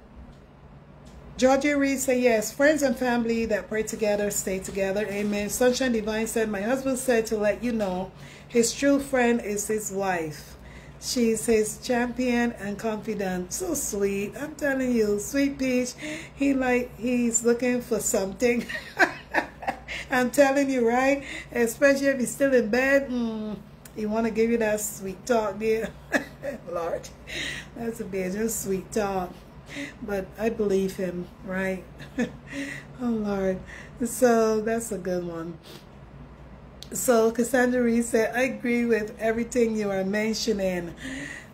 Georgia Reed said, yes, friends and family that pray together, stay together. Amen. Sunshine Divine said, my husband said to let you know his true friend is his wife. She's his champion and confidant. So sweet. I'm telling you, sweet peach. He like, he's looking for something. I'm telling you, right? Especially if he's still in bed. Mm, he want to give you that sweet talk, dear. Lord, that's a bit just sweet talk but I believe him, right? oh, Lord. So that's a good one. So Cassandra Reed said, I agree with everything you are mentioning.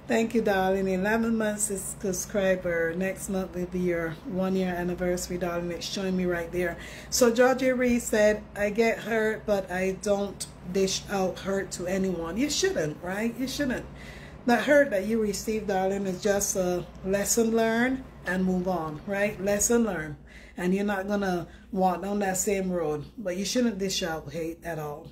Thank you, darling. 11 months is subscriber. Next month will be your one year anniversary, darling. It's showing me right there. So Georgia Reed said, I get hurt, but I don't dish out hurt to anyone. You shouldn't, right? You shouldn't. That hurt that you received, darling, is just a lesson learned and move on, right? Lesson learned. And you're not going to walk down that same road. But you shouldn't dish out hate at all.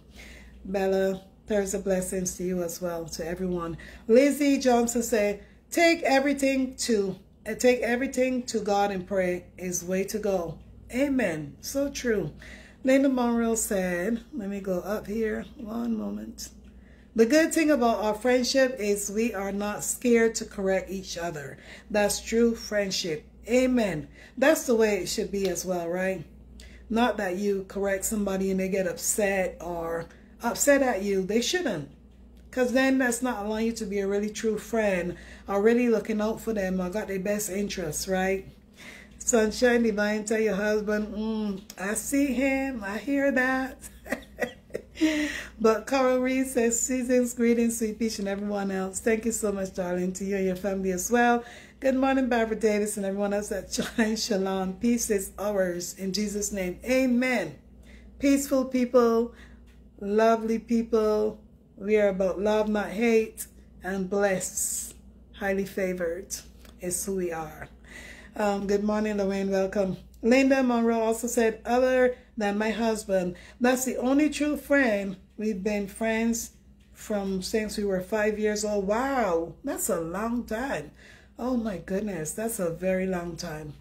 Bella, there's a blessings to you as well, to everyone. Lizzie Johnson said, take everything to eh, take everything to God and pray is way to go. Amen. So true. Linda Monroe said, let me go up here one moment. The good thing about our friendship is we are not scared to correct each other. That's true friendship. Amen. That's the way it should be as well, right? Not that you correct somebody and they get upset or upset at you. They shouldn't. Because then that's not allowing you to be a really true friend or really looking out for them or got their best interests, right? Sunshine Divine, tell your husband, mm, I see him, I hear that. but Carol Reed says, seasons, greetings, sweet peach, and everyone else. Thank you so much, darling, to you and your family as well. Good morning, Barbara Davis and everyone else at Giant Shalom. Peace is ours in Jesus' name. Amen. Peaceful people, lovely people. We are about love, not hate, and blessed, highly favored is who we are. Um, good morning, Lorraine. Welcome. Linda Monroe also said, other than my husband, that's the only true friend. We've been friends from since we were five years old. Wow, that's a long time. Oh my goodness, that's a very long time.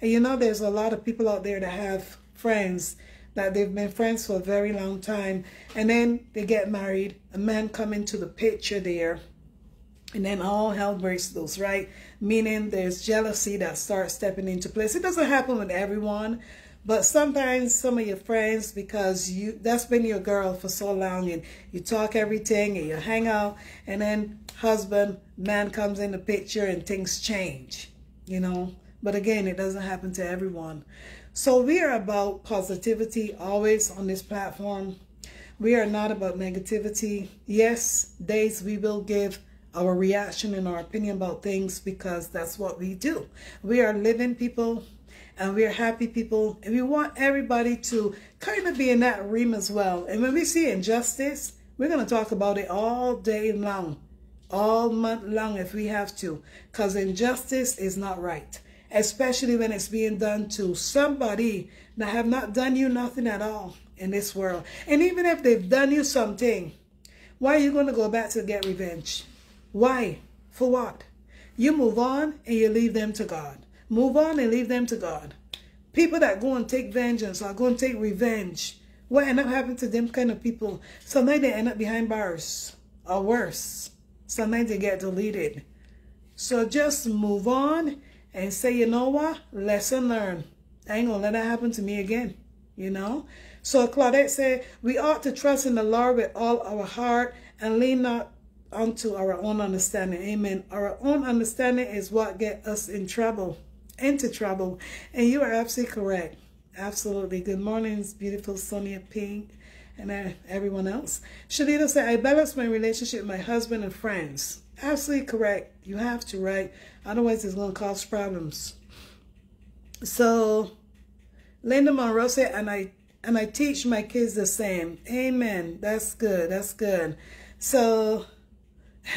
And you know, there's a lot of people out there that have friends that they've been friends for a very long time. And then they get married, a man come into the picture there, and then all hell breaks loose, right? Meaning there's jealousy that starts stepping into place. It doesn't happen with everyone, but sometimes some of your friends, because you that's been your girl for so long and you talk everything and you hang out and then husband, man comes in the picture and things change, you know. But again, it doesn't happen to everyone. So we are about positivity always on this platform. We are not about negativity. Yes, days we will give our reaction and our opinion about things because that's what we do. We are living people and we are happy people and we want everybody to kind of be in that room as well. And when we see injustice, we're going to talk about it all day long, all month long if we have to, because injustice is not right, especially when it's being done to somebody that have not done you nothing at all in this world. And even if they've done you something, why are you going to go back to get revenge? Why? For what? You move on and you leave them to God. Move on and leave them to God. People that go and take vengeance or go and take revenge, what end up happening to them kind of people? Sometimes they end up behind bars or worse. Sometimes they get deleted. So just move on and say, you know what? Lesson learned. I ain't to let that happen to me again. You know? So Claudette said, we ought to trust in the Lord with all our heart and lean not unto our own understanding. Amen. Our own understanding is what get us in trouble into trouble. And you are absolutely correct. Absolutely. Good morning, beautiful Sonia Pink and uh, everyone else. Shalita said, I balance my relationship with my husband and friends. Absolutely correct. You have to, right? Otherwise, it's going to cause problems. So, Linda Monroe said, and I and I teach my kids the same. Amen. That's good. That's good. So,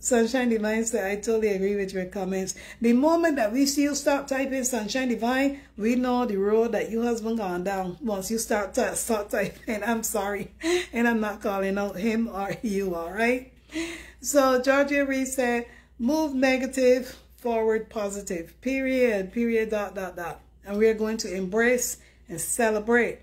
Sunshine Divine said, I totally agree with your comments. The moment that we see you stop typing Sunshine Divine, we know the road that your husband gone down. Once you start, to, start typing, I'm sorry. And I'm not calling out him or you, all right? So Georgia Reed said, move negative, forward positive. Period, period, dot, dot, dot. And we are going to embrace and celebrate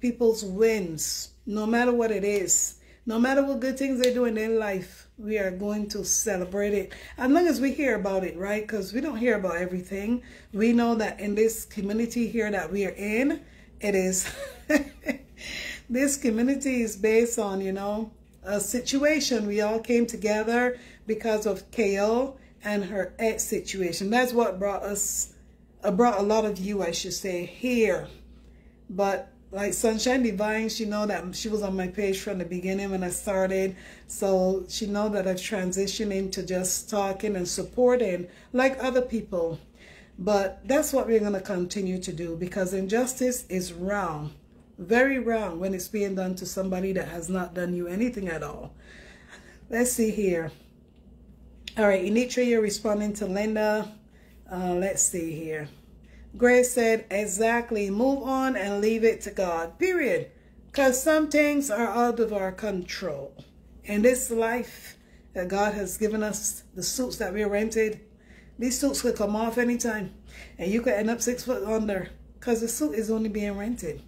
people's wins, no matter what it is. No matter what good things they do in their life we are going to celebrate it. As long as we hear about it right? Because we don't hear about everything. We know that in this community here that we are in it is this community is based on you know a situation. We all came together because of KO and her ex situation. That's what brought us uh, brought a lot of you I should say here. But like Sunshine Divine, she know that she was on my page from the beginning when I started. So she know that I've transitioned into just talking and supporting like other people. But that's what we're going to continue to do because injustice is wrong. Very wrong when it's being done to somebody that has not done you anything at all. Let's see here. All right, Anitra, you're responding to Linda. Uh, let's see here. Grace said, exactly. Move on and leave it to God. Period. Because some things are out of our control. In this life that God has given us, the suits that we rented, These suits could come off anytime. And you could end up six foot under. Because the suit is only being rented.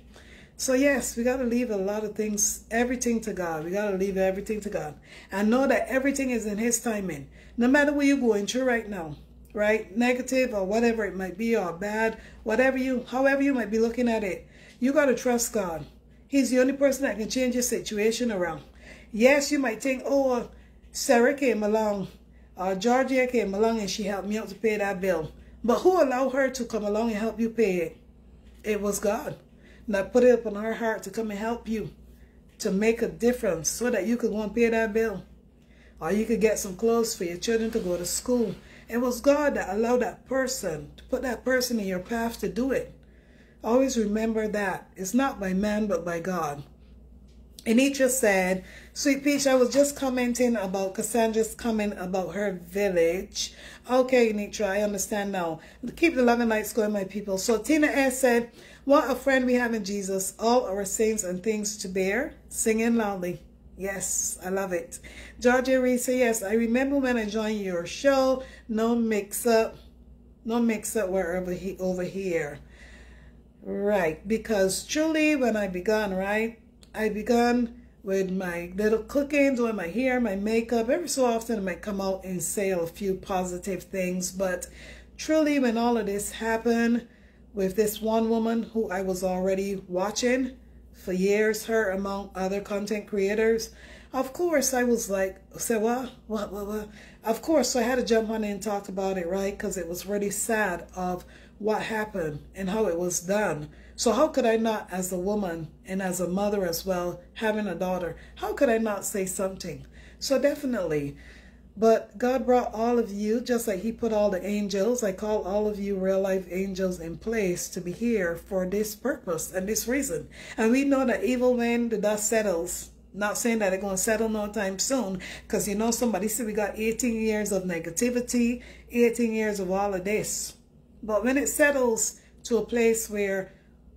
So yes, we got to leave a lot of things, everything to God. We got to leave everything to God. And know that everything is in his timing. No matter what you're going through right now, right? Negative or whatever it might be or bad, whatever you, however you might be looking at it, you got to trust God. He's the only person that can change your situation around. Yes, you might think, oh, uh, Sarah came along, or Georgia came along and she helped me out to pay that bill. But who allowed her to come along and help you pay it? It was God that put it upon her heart to come and help you to make a difference so that you could go and pay that bill. Or you could get some clothes for your children to go to school. It was God that allowed that person, to put that person in your path to do it. Always remember that. It's not by man, but by God. Anitra said, Sweet Peach, I was just commenting about Cassandra's comment about her village. Okay, Anitra, I understand now. Keep the love and lights going, my people. So Tina S said, what a friend we have in Jesus, all our saints and things to bear. Singing loudly. Yes, I love it. Georgia Reese yes, I remember when I joined your show. No mix-up. No mix-up wherever he over here. Right, because truly when I began, right, I began with my little cooking, doing my hair, my makeup. Every so often I might come out and say a few positive things, but truly when all of this happened, with this one woman who I was already watching for years, her among other content creators. Of course, I was like, say what? What, what, what? Of course, so I had to jump on and talk about it, right? Because it was really sad of what happened and how it was done. So how could I not, as a woman and as a mother as well, having a daughter, how could I not say something? So definitely, but God brought all of you, just like he put all the angels, I call all of you real life angels in place to be here for this purpose and this reason. And we know that evil when the dust settles, not saying that it's going to settle no time soon, because you know somebody said we got 18 years of negativity, 18 years of all of this. But when it settles to a place where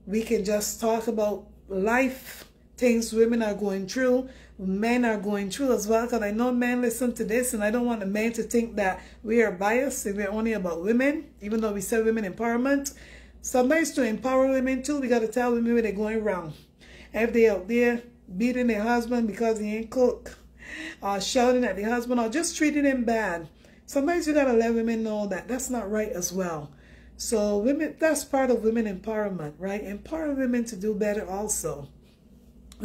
we can just talk about life, things women are going through, men are going through as well because I know men listen to this and I don't want the men to think that we are biased and we're only about women, even though we say women empowerment. Sometimes to empower women too, we got to tell women when they're going wrong. If they out there beating their husband because he ain't cook, or shouting at the husband, or just treating him bad, sometimes you got to let women know that that's not right as well. So women, that's part of women empowerment, right? Empower women to do better also.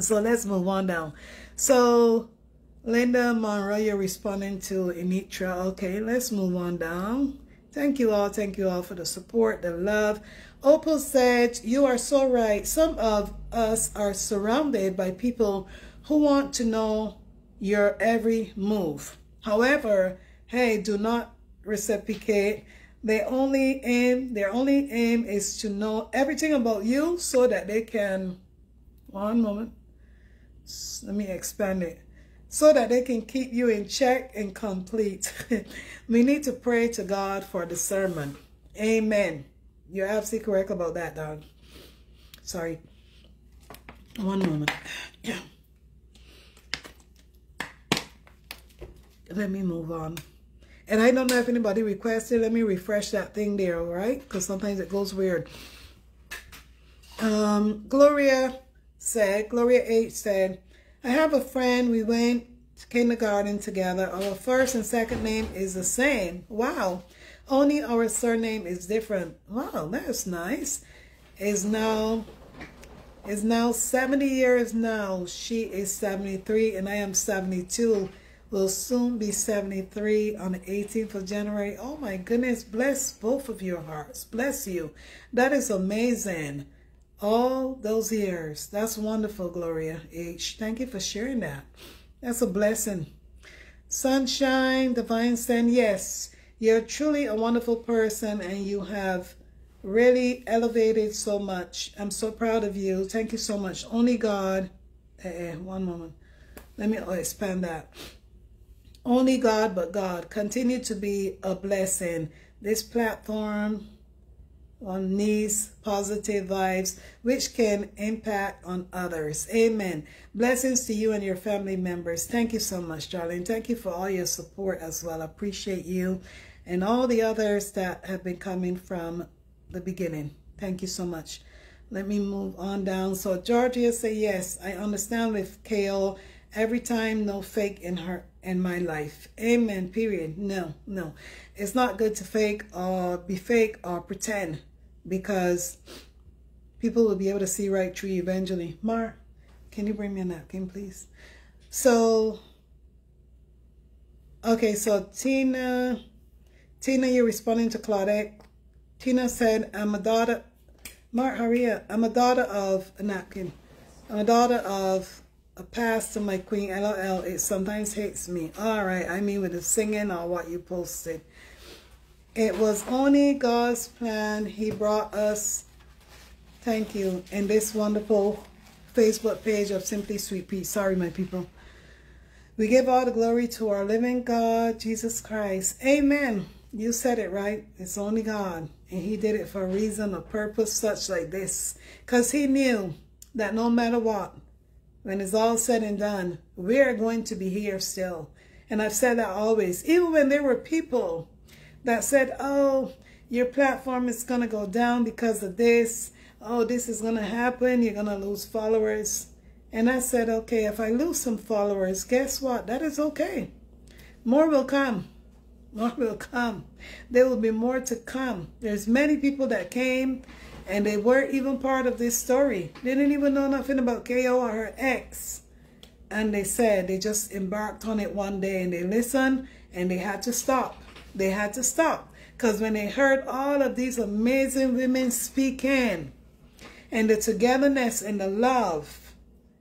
So let's move on now. So Linda Monroe, you're responding to Anitra. Okay, let's move on down. Thank you all. Thank you all for the support, the love. Opal said, you are so right. Some of us are surrounded by people who want to know your every move. However, hey, do not reciprocate. They only aim, their only aim is to know everything about you so that they can, one moment, let me expand it so that they can keep you in check and complete. we need to pray to God for discernment. Amen. You're absolutely correct about that, dog. Sorry. One moment. Yeah. Let me move on. And I don't know if anybody requested. Let me refresh that thing there, all right? Because sometimes it goes weird. Um, Gloria said, Gloria H said, I have a friend, we went to kindergarten together. Our first and second name is the same. Wow. Only our surname is different. Wow, that's nice. Is now is now 70 years now. She is 73 and I am 72. Will soon be 73 on the 18th of January. Oh my goodness, bless both of your hearts. Bless you. That is amazing all those years. That's wonderful, Gloria H. Thank you for sharing that. That's a blessing. Sunshine, Divine Send, yes, you're truly a wonderful person and you have really elevated so much. I'm so proud of you. Thank you so much. Only God, eh, eh, one moment. Let me expand that. Only God but God. Continue to be a blessing. This platform, on these positive vibes which can impact on others amen blessings to you and your family members thank you so much darling thank you for all your support as well I appreciate you and all the others that have been coming from the beginning. Thank you so much. Let me move on down. So Georgia say, yes, I understand with KO every time no fake in her in my life. Amen, period. No, no. It's not good to fake or be fake or pretend because people will be able to see right through you eventually. Mar, can you bring me a napkin, please? So, okay, so Tina, Tina, you're responding to Claudette. Tina said, I'm a daughter, Mark, hurry up. I'm a daughter of a napkin. I'm a daughter of a pastor, my queen, LOL. It sometimes hates me. All right, I mean with the singing or what you posted. It was only God's plan. He brought us, thank you, in this wonderful Facebook page of Simply Sweet Peach. Sorry, my people. We give all the glory to our living God, Jesus Christ. Amen. You said it right. It's only God. And he did it for a reason, a purpose such like this. Because he knew that no matter what, when it's all said and done, we're going to be here still. And I've said that always. Even when there were people that said, oh, your platform is going to go down because of this. Oh, this is going to happen. You're going to lose followers. And I said, okay, if I lose some followers, guess what? That is okay. More will come. More will come. There will be more to come. There's many people that came and they weren't even part of this story. They didn't even know nothing about KO or her ex. And they said they just embarked on it one day and they listened and they had to stop. They had to stop. Because when they heard all of these amazing women speaking and the togetherness and the love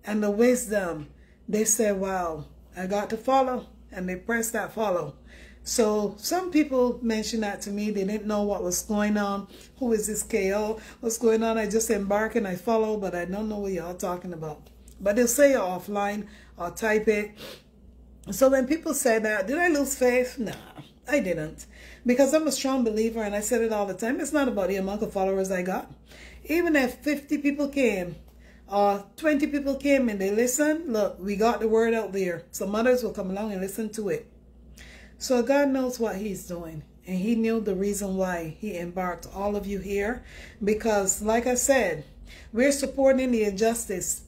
and the wisdom, they said, wow, I got to follow. And they pressed that follow. So some people mentioned that to me. They didn't know what was going on. Who is this KO? What's going on? I just embark and I follow, but I don't know what y'all talking about. But they'll say offline or type it. So when people say that, did I lose faith? Nah, I didn't. Because I'm a strong believer and I said it all the time. It's not about the amount of followers I got. Even if 50 people came or 20 people came and they listened, look, we got the word out there. Some others will come along and listen to it. So God knows what he's doing. And he knew the reason why he embarked all of you here. Because like I said, we're supporting the injustice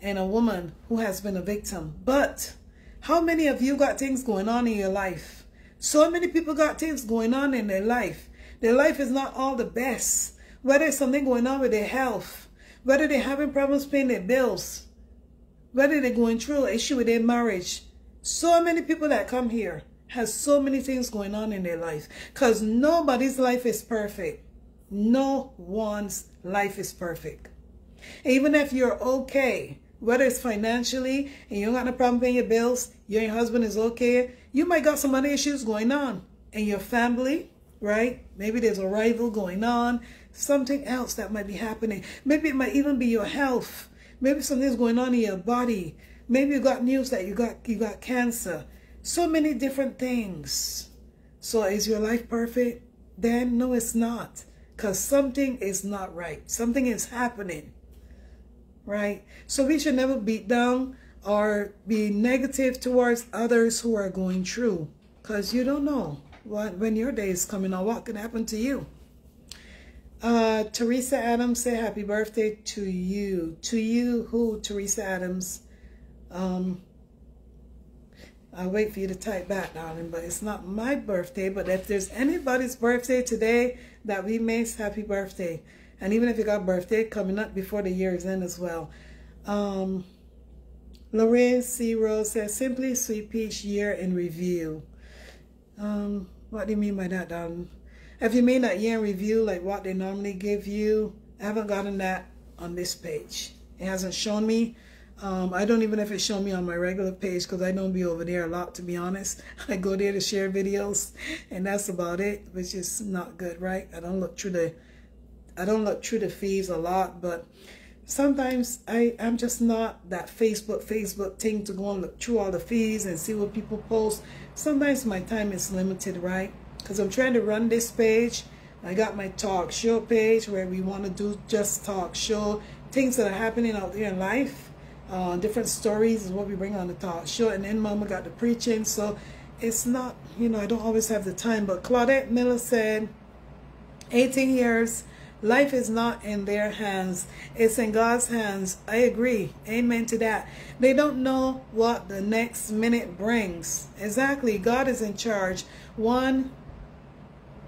and a woman who has been a victim. But how many of you got things going on in your life? So many people got things going on in their life. Their life is not all the best. Whether it's something going on with their health, whether they're having problems paying their bills, whether they're going through an issue with their marriage. So many people that come here has so many things going on in their life because nobody's life is perfect. No one's life is perfect. Even if you're okay, whether it's financially and you don't got no problem paying your bills, you and your husband is okay, you might got some other issues going on in your family, right? Maybe there's a rival going on, something else that might be happening. Maybe it might even be your health. Maybe something's going on in your body. Maybe you got news that you got you got cancer. So many different things. So is your life perfect? Then no, it's not. Because something is not right. Something is happening. Right? So we should never beat down or be negative towards others who are going through. Because you don't know what when your day is coming or what can happen to you. Uh, Teresa Adams say happy birthday to you. To you who, Teresa Adams? Um, I'll wait for you to type back, darling, but it's not my birthday. But if there's anybody's birthday today that we miss, happy birthday. And even if you got birthday coming up before the year is in as well. Um, Lorraine C. Rose says, Simply Sweet Peach Year in Review. Um, what do you mean by that, darling? If you mean that year in review, like what they normally give you, I haven't gotten that on this page. It hasn't shown me um, I don't even if it showed me on my regular page because I don't be over there a lot, to be honest. I go there to share videos and that's about it, which is not good, right? I don't look through the, I don't look through the feeds a lot, but sometimes I, I'm just not that Facebook, Facebook thing to go and look through all the feeds and see what people post. Sometimes my time is limited, right? Because I'm trying to run this page. I got my talk show page where we want to do just talk show, things that are happening out there in life uh, different stories is what we bring on the talk show. And then Mama got the preaching. So it's not, you know, I don't always have the time, but Claudette Miller said, 18 years, life is not in their hands. It's in God's hands. I agree. Amen to that. They don't know what the next minute brings. Exactly. God is in charge. One,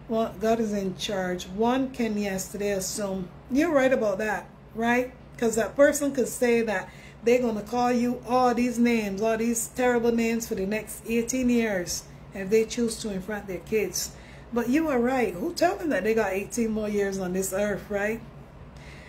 well, God is in charge. One can yesterday assume. You're right about that, right? Because that person could say that they're going to call you all these names, all these terrible names for the next 18 years if they choose to in front their kids. But you are right. Who tell them that they got 18 more years on this earth, right?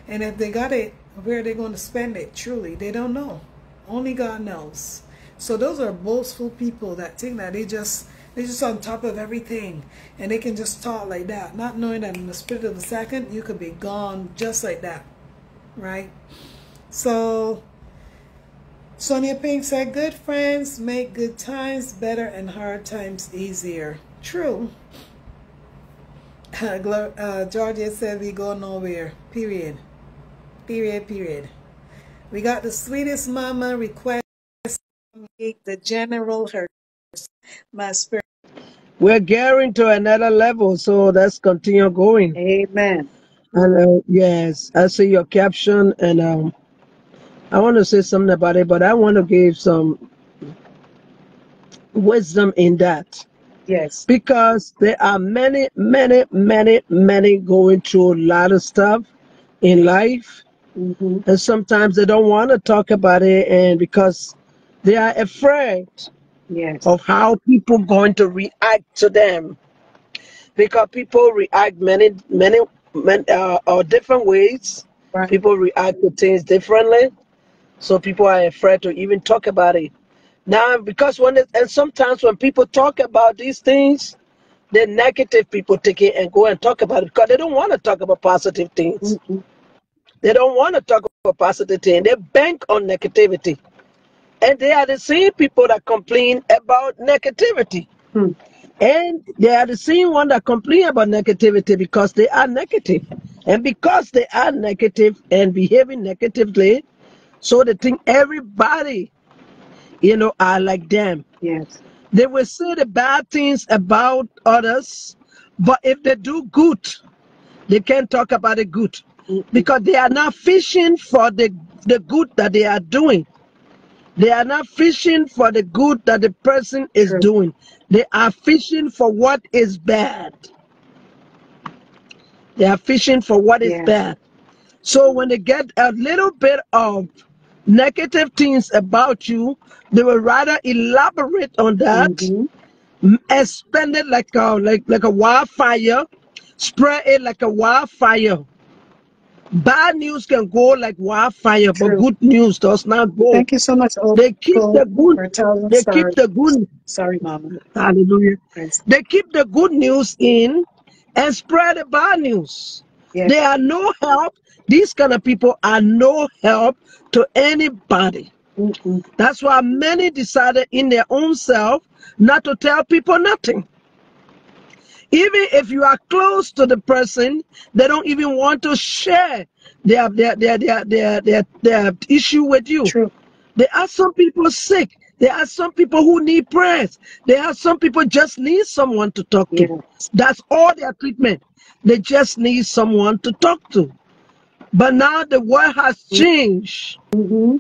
And if they got it, where are they going to spend it? Truly, they don't know. Only God knows. So those are boastful people that think that they just they're just on top of everything and they can just talk like that, not knowing that in the spirit of a second you could be gone just like that, right? So Sonia Pink said, good friends make good times better and hard times easier. True. uh, Georgia said we go nowhere. Period. Period, period. We got the sweetest mama request the general her my spirit. We're gearing to another level, so let's continue going. Amen. And uh, yes, I see your caption, and um, I want to say something about it, but I want to give some wisdom in that Yes. because there are many, many, many, many going through a lot of stuff in life, hmm and sometimes they don't want to talk about it, and because they are afraid Yes. of how people going to react to them, because people react many, many, many uh, uh, different ways. Right. People react to things differently. So people are afraid to even talk about it. Now, because when it, and sometimes when people talk about these things, the negative people take it and go and talk about it because they don't want to talk about positive things. Mm-mm. They don't want to talk about positive things. They bank on negativity. And they are the same people that complain about negativity. Hmm. And they are the same one that complain about negativity because they are negative. And because they are negative and behaving negatively, so they think everybody, you know, are like them. Yes. They will say the bad things about others, but if they do good, they can't talk about the good because they are not fishing for the, the good that they are doing. They are not fishing for the good that the person is doing. They are fishing for what is bad. They are fishing for what is bad. So when they get a little bit of negative things about you, they will rather elaborate on that hmm m- and spend it like a like like a wildfire, spread it like a wildfire. Bad news can go like wildfire, but good news does not go. Thank you so much, They keep the good. for a thousand They keep the good. Sorry, Mama. Hallelujah. Praise. They keep the good news in and spread the bad news. Yes. They are no help. These kind of people are no help to anybody. Mm-mm. That's why many decided in their own self not to tell people nothing. Even if you are close to the person, they don't even want to share their their their their their, their, their issue with you. True. There are some people sick. There are some people who need prayers. There are some people just need someone to talk to. Yes. That's all their treatment. They just need someone to talk to. But now the world has changed. Mm-hmm.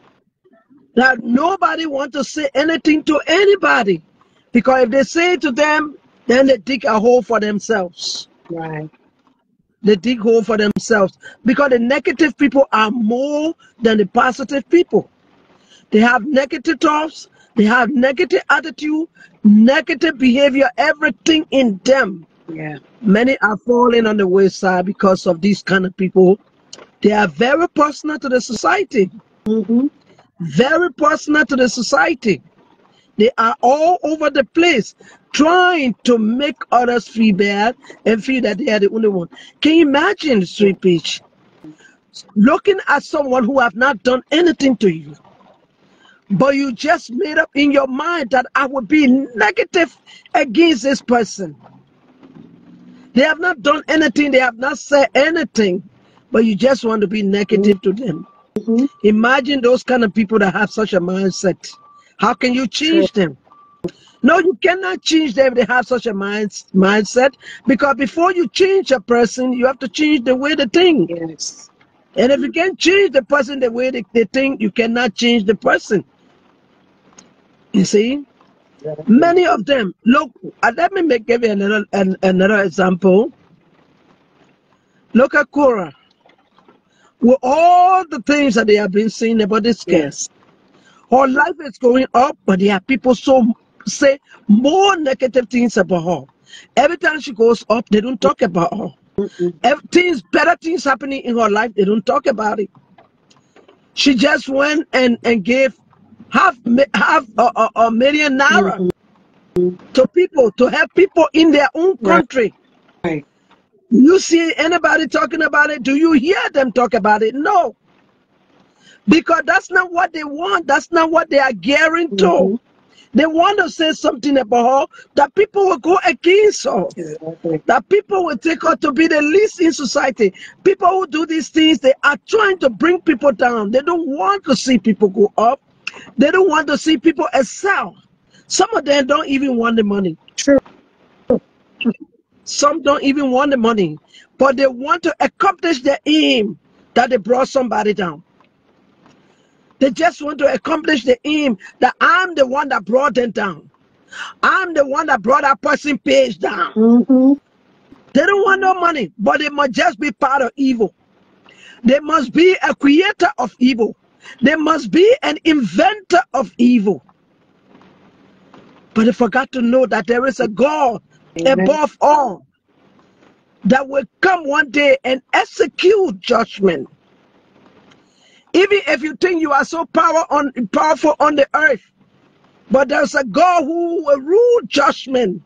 That nobody want to say anything to anybody. Because if they say it to them, then they dig a hole for themselves. Right. They dig hole for themselves. Because the negative people are more than the positive people. They have negative thoughts, they have negative attitude, negative behavior, everything in them. Yeah. Many are falling on the wayside because of these kind of people. They are very personal to the society. Mm-hmm. Very personal to the society. They are all over the place trying to make others feel bad and feel that they are the only one. Can you imagine, Sweet Peach, looking at someone who have not done anything to you, but you just made up in your mind that I would be negative against this person. They have not done anything, they have not said anything, but you just want to be negative to them. Mm-hmm. Imagine those kind of people that have such a mindset. How can you change them? No, you cannot change them if they have such a mind, mindset. Because before you change a person, you have to change the way they think. Yes. And if you can't change the person the way they, they think, you cannot change the person. You see? Many of them, look, uh, let me make, give you another, an, another example. Look at Korah. With all the things that they have been saying about this case, her life is going up, but there are people so say more negative things about her. Every time she goes up, they don't talk about her. Every, things, better things happening in her life, they don't talk about it. She just went and, and gave half half a, a, a million naira to people to help people in their own Right. country. Right. You see anybody talking about it? Do you hear them talk about it? No. Because that's not what they want. That's not what they are gearing to. Mhm. They want to say something about her that people will go against her. Exactly. That people will take her to be the least in society. People who do these things, they are trying to bring people down. They don't want to see people go up. They don't want to see people excel. Some of them don't even want the money. True. Some don't even want the money, but they want to accomplish their aim that they brought somebody down. They just want to accomplish the aim that I'm the one that brought them down. I'm the one that brought that person page down. Mm-hmm. They don't want no money, but they must just be part of evil. They must be a creator of evil. They must be an inventor of evil. But they forgot to know that there is a God Amen. above all that will come one day and execute judgment. Even if you think you are so power on, powerful on the earth, but there's a God who will rule judgment.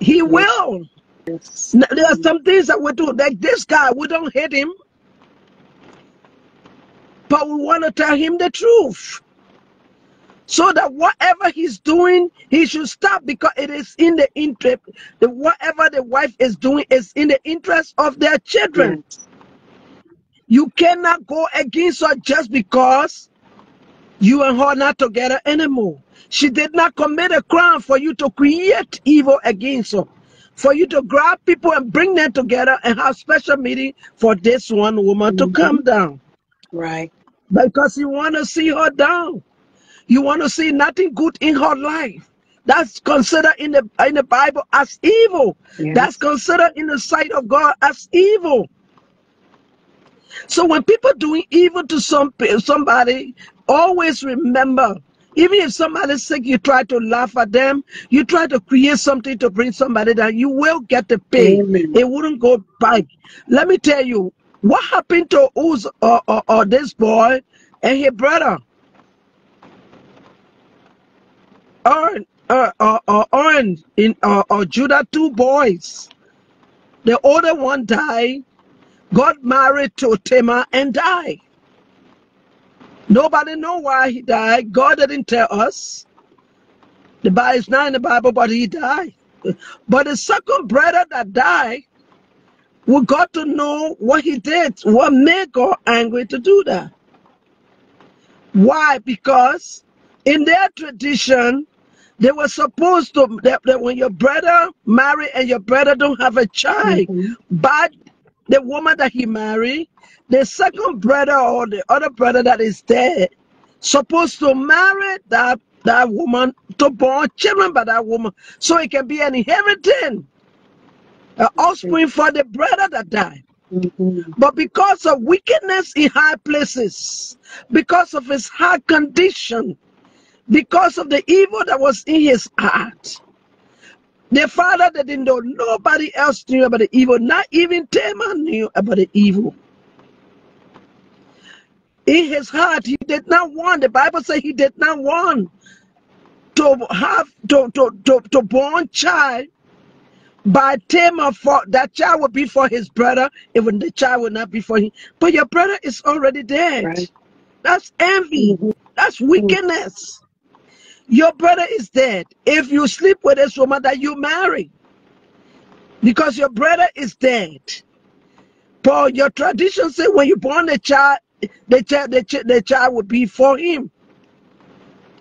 He will. Yes. There are some things that we do, like this guy, we don't hate him, but we want to tell him the truth. So that whatever he's doing, he should stop because it is in the interest. The whatever the wife is doing is in the interest of their children. Yes. You cannot go against her just because you and her are not together anymore. She did not commit a crime for you to create evil against her. For you to grab people and bring them together and have special meeting for this one woman to Mhm. come down. Right. Because you want to see her down. You want to see nothing good in her life. That's considered in the in the Bible as evil. That's considered in the sight of God as evil. So when people doing evil to some somebody, always remember, even if somebody's sick, you try to laugh at them, you try to create something to bring somebody down, you will get the pay. Amen. It wouldn't go back. Let me tell you, what happened to Uz or, or, or this boy and his brother? Or, or, or, Oren in or, or Judah, two boys. The older one died, got married to Tamar and died. Nobody know why he died. God didn't tell us. The Bible is not in the Bible, but he died. But the second brother that died, we got to know what he did, what made God angry to do that. Why? Because in their tradition, they were supposed to that, that when your brother marry and your brother don't have a child, Mhm. but the woman that he married, the second brother or the other brother that is dead, supposed to marry that that woman to born children by that woman, so it can be an inheritance, an offspring for the brother that died. Mhm. But because of wickedness in high places, because of his heart condition, because of the evil that was in his heart, the father that didn't know, nobody else knew about the evil, not even Tamar knew about the evil. In his heart, he did not want, the Bible says he did not want to have to to to, to born child by Tamar for that child would be for his brother, even the child would not be for him. But your brother is already dead. Right. That's envy. Mhm. That's wickedness. Your brother is dead. If you sleep with this woman that you marry, because your brother is dead. But your tradition say when you born a child, the child, the, chi- the child will be for him.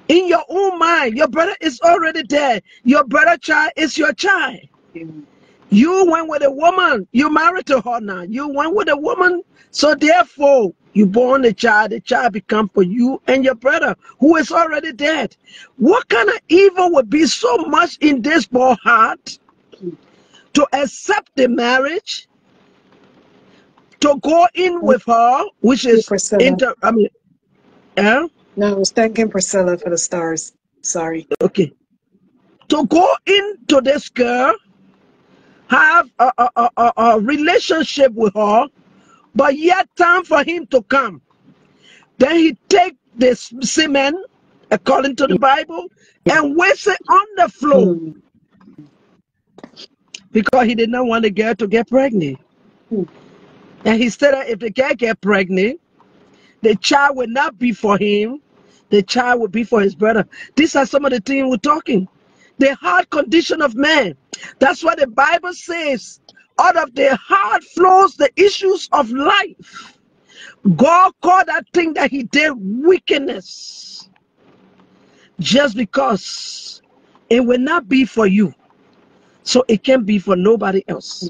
In your own mind, your brother is already dead. Your brother child is your child. You went with a woman. You married to her now. You went with a woman. So therefore, you born a child. The child become for you and your brother who is already dead. What kind of evil would be so much in this boy heart to accept the marriage, to go in mm. with her, which is Priscilla. inter. I mean, yeah, No, I was thanking Priscilla for the stars. Sorry. okay. To go into this girl, have a, a, a, a, relationship with her, but yet time for him to come. Then he take this semen, according to the Bible, and waste it on the floor Mm. because he did not want the girl to get pregnant. Mm. And he said that if the girl get pregnant, the child will not be for him, the child will be for his brother. These are some of the things we're talking. The hard condition of man. That's what the Bible says. Out of the heart flows the issues of life. God called that thing that he did wickedness. Just because it will not be for you. So it can't be for nobody else.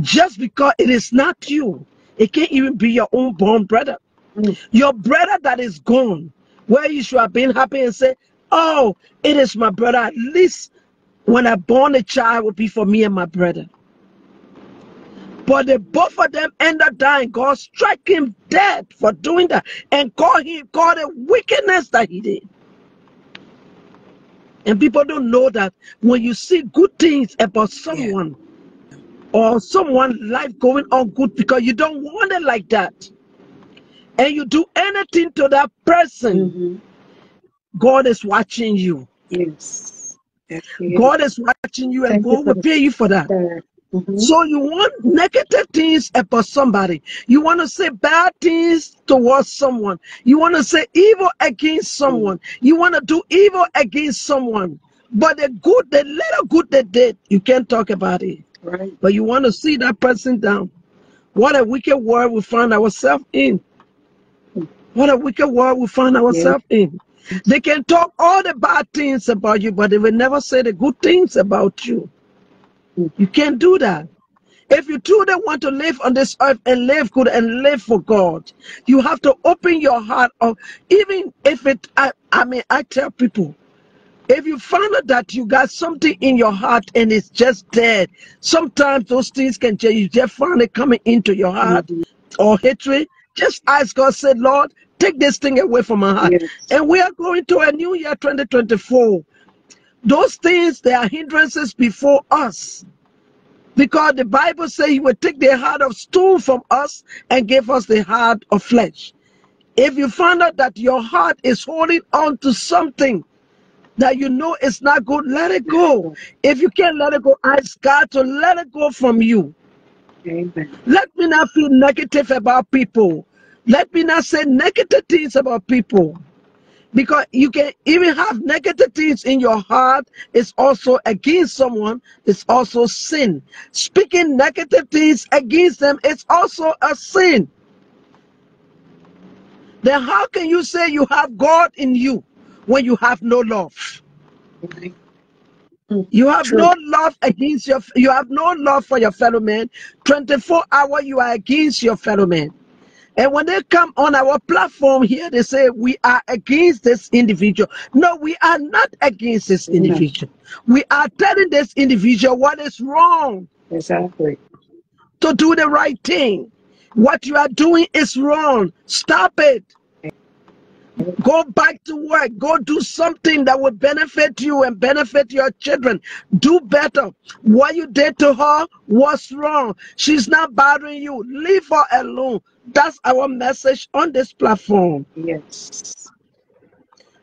Just because it is not you, it can't even be your own born brother. Mm. Your brother that is gone, where you should have been happy and say, Oh, it is my brother. At least when I born a child would be for me and my brother. But the both of them end up dying. God strike him dead for doing that and call him call the wickedness that he did. And people don't know that when you see good things about someone or someone life going on good because you don't want it like that. And you do anything to that person, hmm God is watching you. Yes. Yes, he is. God is watching you and Thank God will pay you for that. Mhm. So you want negative things about somebody. You want to say bad things towards someone. You want to say evil against someone. You want to do evil against someone. But the good, the little good they did, you can't talk about it. Right. But you want to see that person down. What a wicked world we find ourselves in. What a wicked world we find ourselves in. They can talk all the bad things about you, but they will never say the good things about you. You can't do that. If you truly want to live on this earth and live good and live for God, you have to open your heart up. Even if it, I, I mean, I tell people, if you find out that you got something in your heart and it's just dead, sometimes those things can change. You just find it coming into your heart mm-hmm. or hatred. Just ask God, say, Lord, take this thing away from my heart. Yes. And we are going to a new year 2024. Those things, they are hindrances before us. Because the Bible says he will take the heart of stone from us and give us the heart of flesh. If you find out that your heart is holding on to something that you know is not good, let it go. If you can't let it go, ask God to let it go from you. Amen. Let me not feel negative about people. Let me not say negative things about people. Because you can even have negative things in your heart, it's also against someone, it's also sin. Speaking negative things against them, it's also a sin. Then how can you say you have God in you when you have no love? Right. You have True. no love against your you have no love for your fellow man. 24 hour you are against your fellow man. And when they come on our platform here, they say we are against this individual. No, we are not against this No. individual. We are telling this individual what is wrong Exactly. to do the right thing. What you are doing is wrong. Stop it. Go back to work. Go do something that will benefit you and benefit your children. Do better. What you did to her was wrong. She's not bothering you. Leave her alone. That's our message on this platform. Yes.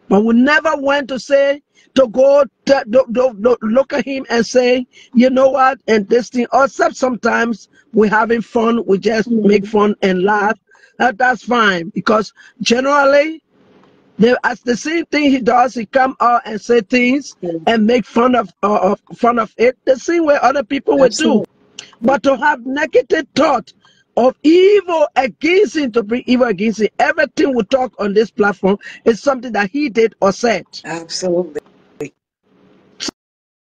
But we never went to say, to go to, do- do- look at him and say, you know what, and this thing, except sometimes we're having fun, we just make fun and laugh. That, that's fine because generally, the, as the same thing he does, he come out and say things Mm. and make fun of, uh, of fun of it, the same way other people would do. But to have negative thought of evil against him to bring evil against him. Everything we talk on this platform is something that he did or said. Absolutely.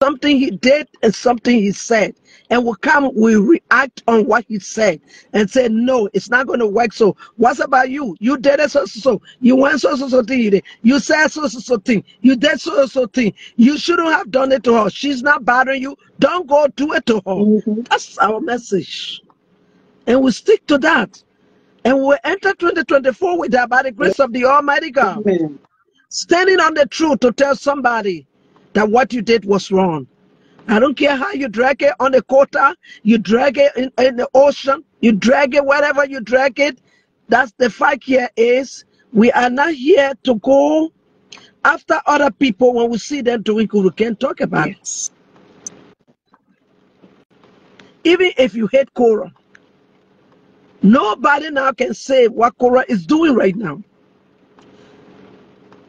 Something he did and something he said. And we come, we react on what he said and say, no, it's not going to work. So what's about you? You did it so, so, so. You went so, so, so thing. You, did. you said so, so, so thing. You did so, so, so thing. You shouldn't have done it to her. She's not bothering you. Don't go do it to her. Mhm. That's our message. And we stick to that. And we enter 2024 with that by the grace of the Almighty God. Amen. Standing on the truth to tell somebody that what you did was wrong. I don't care how you drag it on the quota, you drag it in, in the ocean, you drag it wherever you drag it. That's the fact here is we are not here to go after other people when we see them doing good. We can't talk about it. Even if you hate Korah, nobody now can say what Korah is doing right now.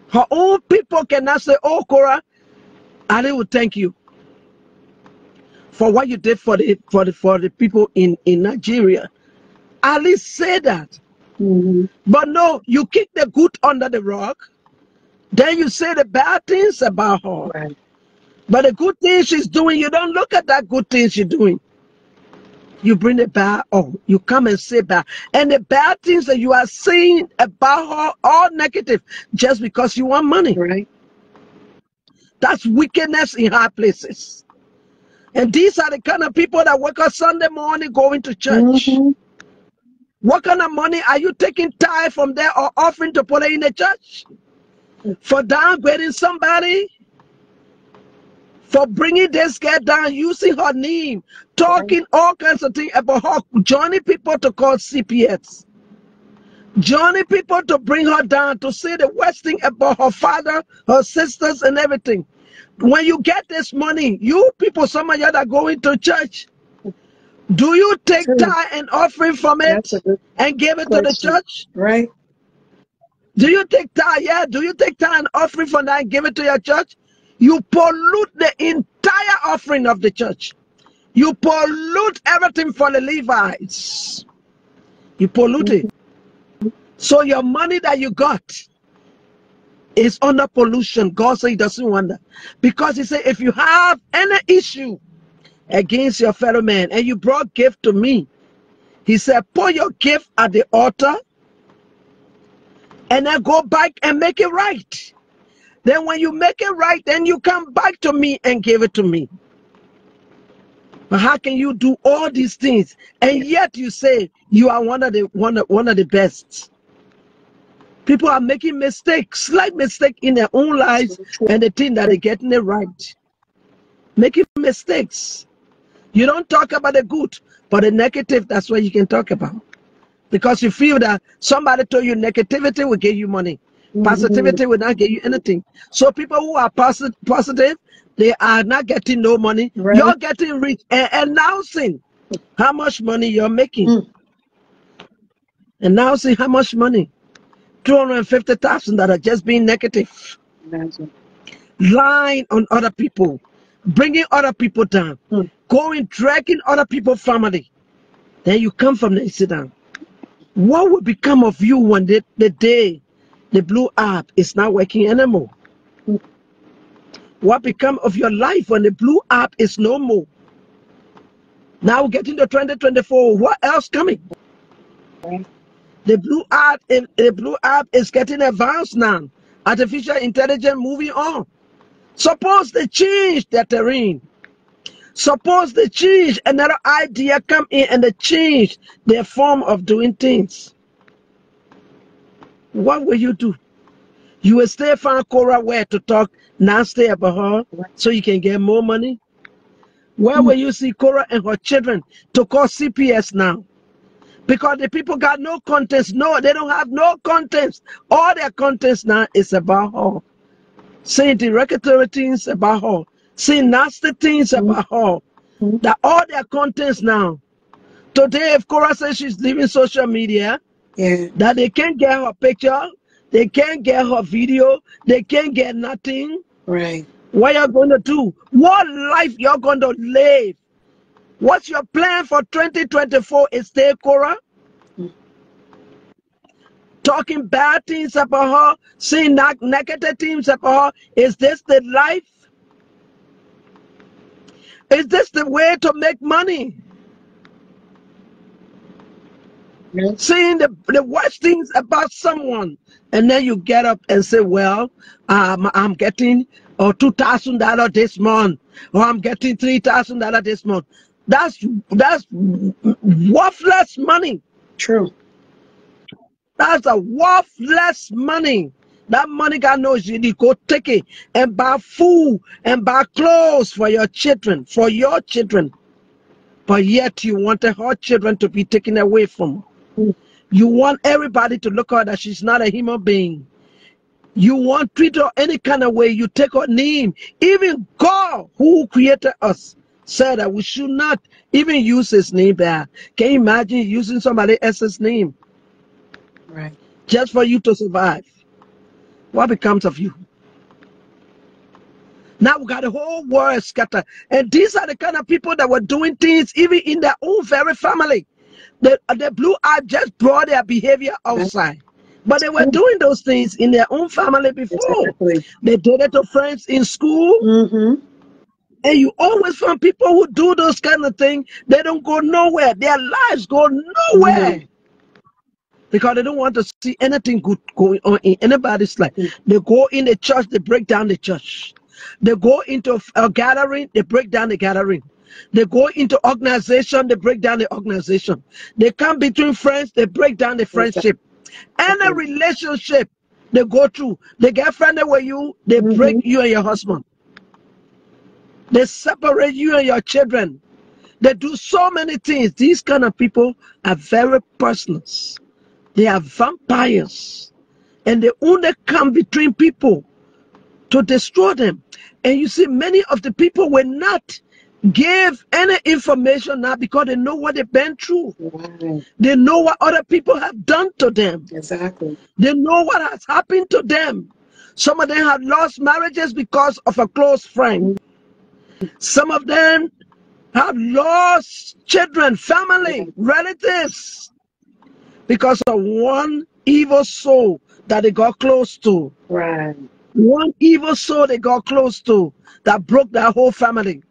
Her own people cannot say, Oh, Korah, I will thank you for what you did for the for the for the people in, in Nigeria. At least say that. Mhm. But no, you kick the good under the rock, then you say the bad things about her. Right. But the good things she's doing, you don't look at that good thing she's doing. You bring the bad oh, you come and say bad. And the bad things that you are saying about her, all negative, just because you want money. Right. That's wickedness in high places. And these are the kind of people that wake up Sunday morning going to church. Mhm. What kind of money are you taking tithe from there or offering to put it in the church? For downgrading somebody? For bringing this girl down, using her name, talking all kinds of things about her, joining people to call CPS. Joining people to bring her down, to say the worst thing about her father, her sisters, and everything. When you get this money, you people, some of you that are going to church, do you take True. tithe and offering from it That's a good and give it to the church? right. Do you take tithe? Yeah. Do you take tithe and offering from that and give it to your church? You pollute the entire offering of the church. You pollute everything for the Levites. You pollute it. Mm-hmm. So your money that you got is under pollution. God said he doesn't want that. Because he said, if you have any issue against your fellow man and you brought gift to me, he said, put your gift at the altar and then go back and make it right. Then when you make it right, then you come back to me and give it to me. But how can you do all these things and yet you say you are one of the one one of the best? People are making mistakes, slight mistake in their own lives, and they think that they're getting it right. Making mistakes. You don't talk about the good, but the negative, that's what you can talk about. Because you feel that somebody told you negativity will give you money. Positivity will not give you anything. So people who are posi- positive, they are not getting no money. Right. You're getting rich and announcing how much money you're making. Mm. Announcing how much money. 250,000 that are just being negative. Imagine. Lying on other people. Bringing other people down. Mm. Going, dragging other people's family. Then you come from the sit down. What will become of you when the, the day the blue app is not working anymore? Mm. What become of your life when the blue app is no more? Now getting to 2024, what else coming? The blue app, eh, the blue app is getting advanced now. Artificial intelligence moving on. Suppose they change their terrain. Suppose they change another idea come in and they change their form of doing things. What will you do? You will stay find Cora where to talk nasty about her so you can get more money? Where will you see Cora and her children to call CPS now? Because the people got no contents. No, they don't have no contents. All their contents now is about her. Saying derogatory things about her. Saying nasty things about her. That all their contents now. Today, if Cora says she's leaving social media, Yeah. that they can't get her picture, they can't get her video, they can't get nothing. Right. What you're going to do? What life you're going to live? What's your plan for 2024 is stay Cora? talking bad things about her, saying neg- negative things about her. Is this the life? Is this the way to make money? Yes. Saying the, the worst things about someone, and then you get up and say, "Well, um, I'm getting or two thousand dollar this month, or I'm getting three thousand dollar this month." That's that's worthless money. True. That's a worthless money. That money God knows you need go take it and buy food and buy clothes for your children, for your children. But yet you want her children to be taken away from her. You want everybody to look at her that she's not a human being. You want treat her any kind of way. You take her name. Even God, who created us, said that we should not even use his name bad. Can you imagine using somebody else's name Right. just for you to survive? What becomes of you? Now we got the whole world scattered. And these are the kind of people that were doing things even in their own very family. The, the blue eye just brought their behavior outside. But they were doing those things in their own family before. Exactly. They did it to friends in school. Mm-hmm. And you always find people who do those kind of things, they don't go nowhere. Their lives go nowhere. Mhm. Because they don't want to see anything good going on in anybody's life. Mm. They go in the church, they break down the church. They go into a gathering, they break down the gathering. They go into organization, they break down the organization. They come between friends, they break down the friendship. Any relationship they go through, they get friendly with you, they break Mhm. you and your husband. They separate you and your children. They do so many things. These kind of people are very personal. They are vampires. And they only come between people to destroy them. And you see, many of the people will not give any information now because they know what they've been through. Right. They know what other people have done to them. Exactly. They know what has happened to them. Some of them have lost marriages because of a close friend. Some of them have lost children, family, relatives because of one evil soul that they got close to. Right. One evil soul they got close to that broke their whole family.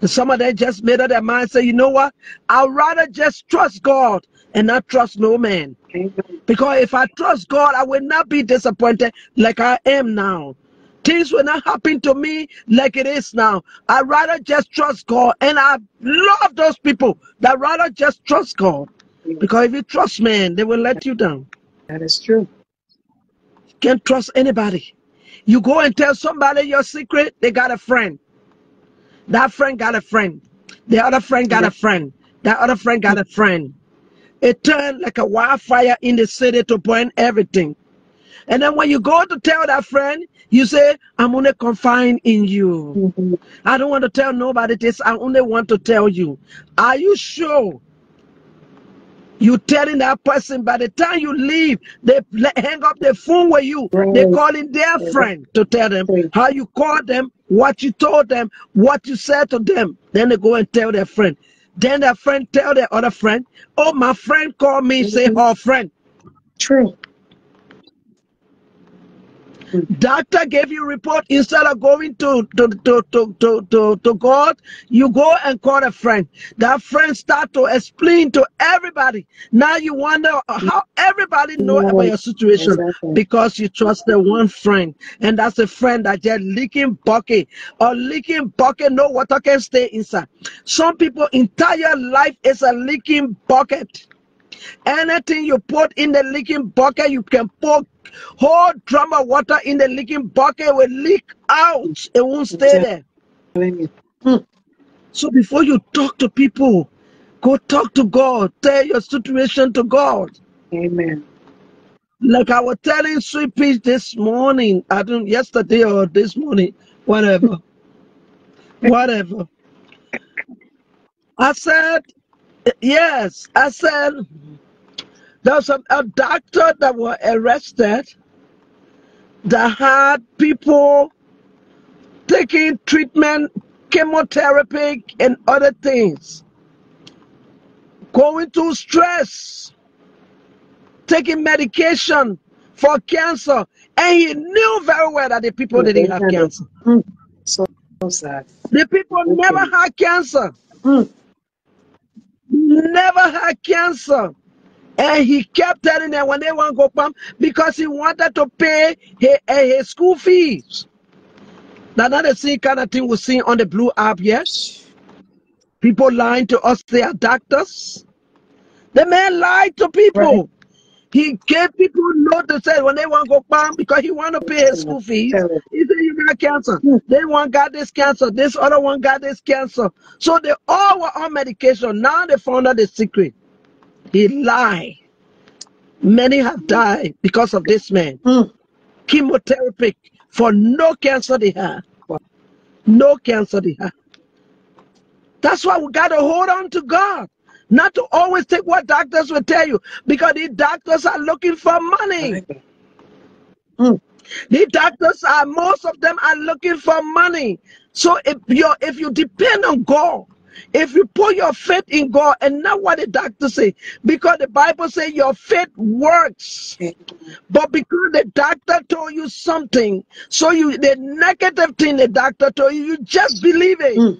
And some of them just made up their mind, say, you know what? I'd rather just trust God and not trust no man. Because if I trust God, I will not be disappointed like I am now. Things will not happen to me like it is now. I rather just trust God. And I love those people that rather just trust God. Because if you trust man, they will let you down. That is true. You can't trust anybody. You go and tell somebody your secret, they got a friend. That friend got a friend. The other friend got a friend. That other friend got a friend. It turned like a wildfire in the city to burn everything. And then when you go to tell that friend, you say, I'm only confined in you. Mhm. I don't want to tell nobody this. I only want to tell you. Are you sure? You telling that person by the time you leave, they hang up the phone with you. They Right. calling their friend to tell them how you called them, what you told them, what you said to them. Then they go and tell their friend. Then their friend tell their other friend, "Oh, my friend called me, say Mhm. her friend." True. Doctor gave you report instead of going to to, to, to, to, to, to God, you go and call a friend. That friend start to explain to everybody. Now you wonder how everybody know about your situation Exactly. because you trust the one friend, and that's a friend that just leaking bucket or leaking bucket. No water can stay inside. Some people entire life is a leaking bucket. Anything you put in the leaking bucket, you can pour whole drum of water in the leaking bucket will leak out. It won't stay there. Telling. Hmm. So before you talk to people, go talk to God. Tell your situation to God. Amen. Like I was telling Sweet Peach this morning, I don't yesterday or this morning, whatever. whatever. I said, yes, I said there's a, a doctor that was arrested that had people taking treatment, chemotherapy, and other things, going through stress taking medication for cancer, and he knew very well that the people didn't have cancer. Mm. So, so sad. The people Okay. never had cancer, Mm. never had cancer. And he kept telling them when they want to go pump because he wanted to pay his, eh, his school fees. Now, not the same kind of thing we see on the blue app, yes? People lying to us, they are doctors. The man lied to people. Right. He gave people notice that when they want to go pump because he want to pay his school fees. He said, You got cancer. They one got this cancer. This other one got this cancer. So they all were on medication. Now they found out the secret. He lied. Many have died because of this man. Mm. Chemotherapy for no cancer they have. No cancer they have. That's why we got to hold on to God. Not to always take what doctors will tell you because these doctors are looking for money. Mm. The doctors are most of them are looking for money. So if you if you depend on God, if you put your faith in God and not what the doctor say, because the Bible say your faith works. But because the doctor told you something, so you the negative thing the doctor told you, you just believe it. Mm.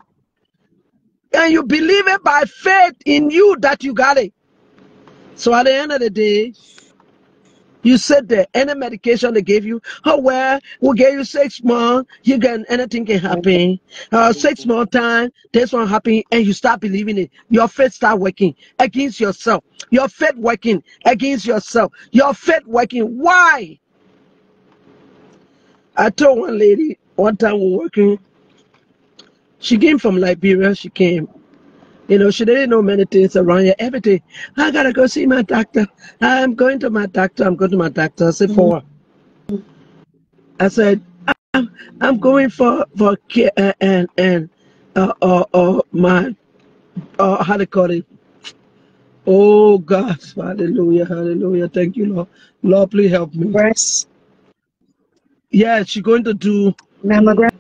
And you believe it by faith in you that you got it. So at the end of the day, you sit there, any medication they gave you, oh well, we gave you six months, you can anything can happen. Uh, six more time, this one happen, and you start believing it. Your faith start working against yourself. Your faith working against yourself. Your faith working. Why? I told one lady one time we were working. She came from Liberia. She came. You know, she didn't know many things around here. Everything. I gotta go see my doctor. I'm going to my doctor. I'm going to my doctor. I said, for? I said, I'm, I'm going for for care uh, and and uh, uh, uh my uh how they call it? Oh God, hallelujah, hallelujah. Thank you, Lord. Lord, please help me. Breast Yeah, she's going to do mammogram.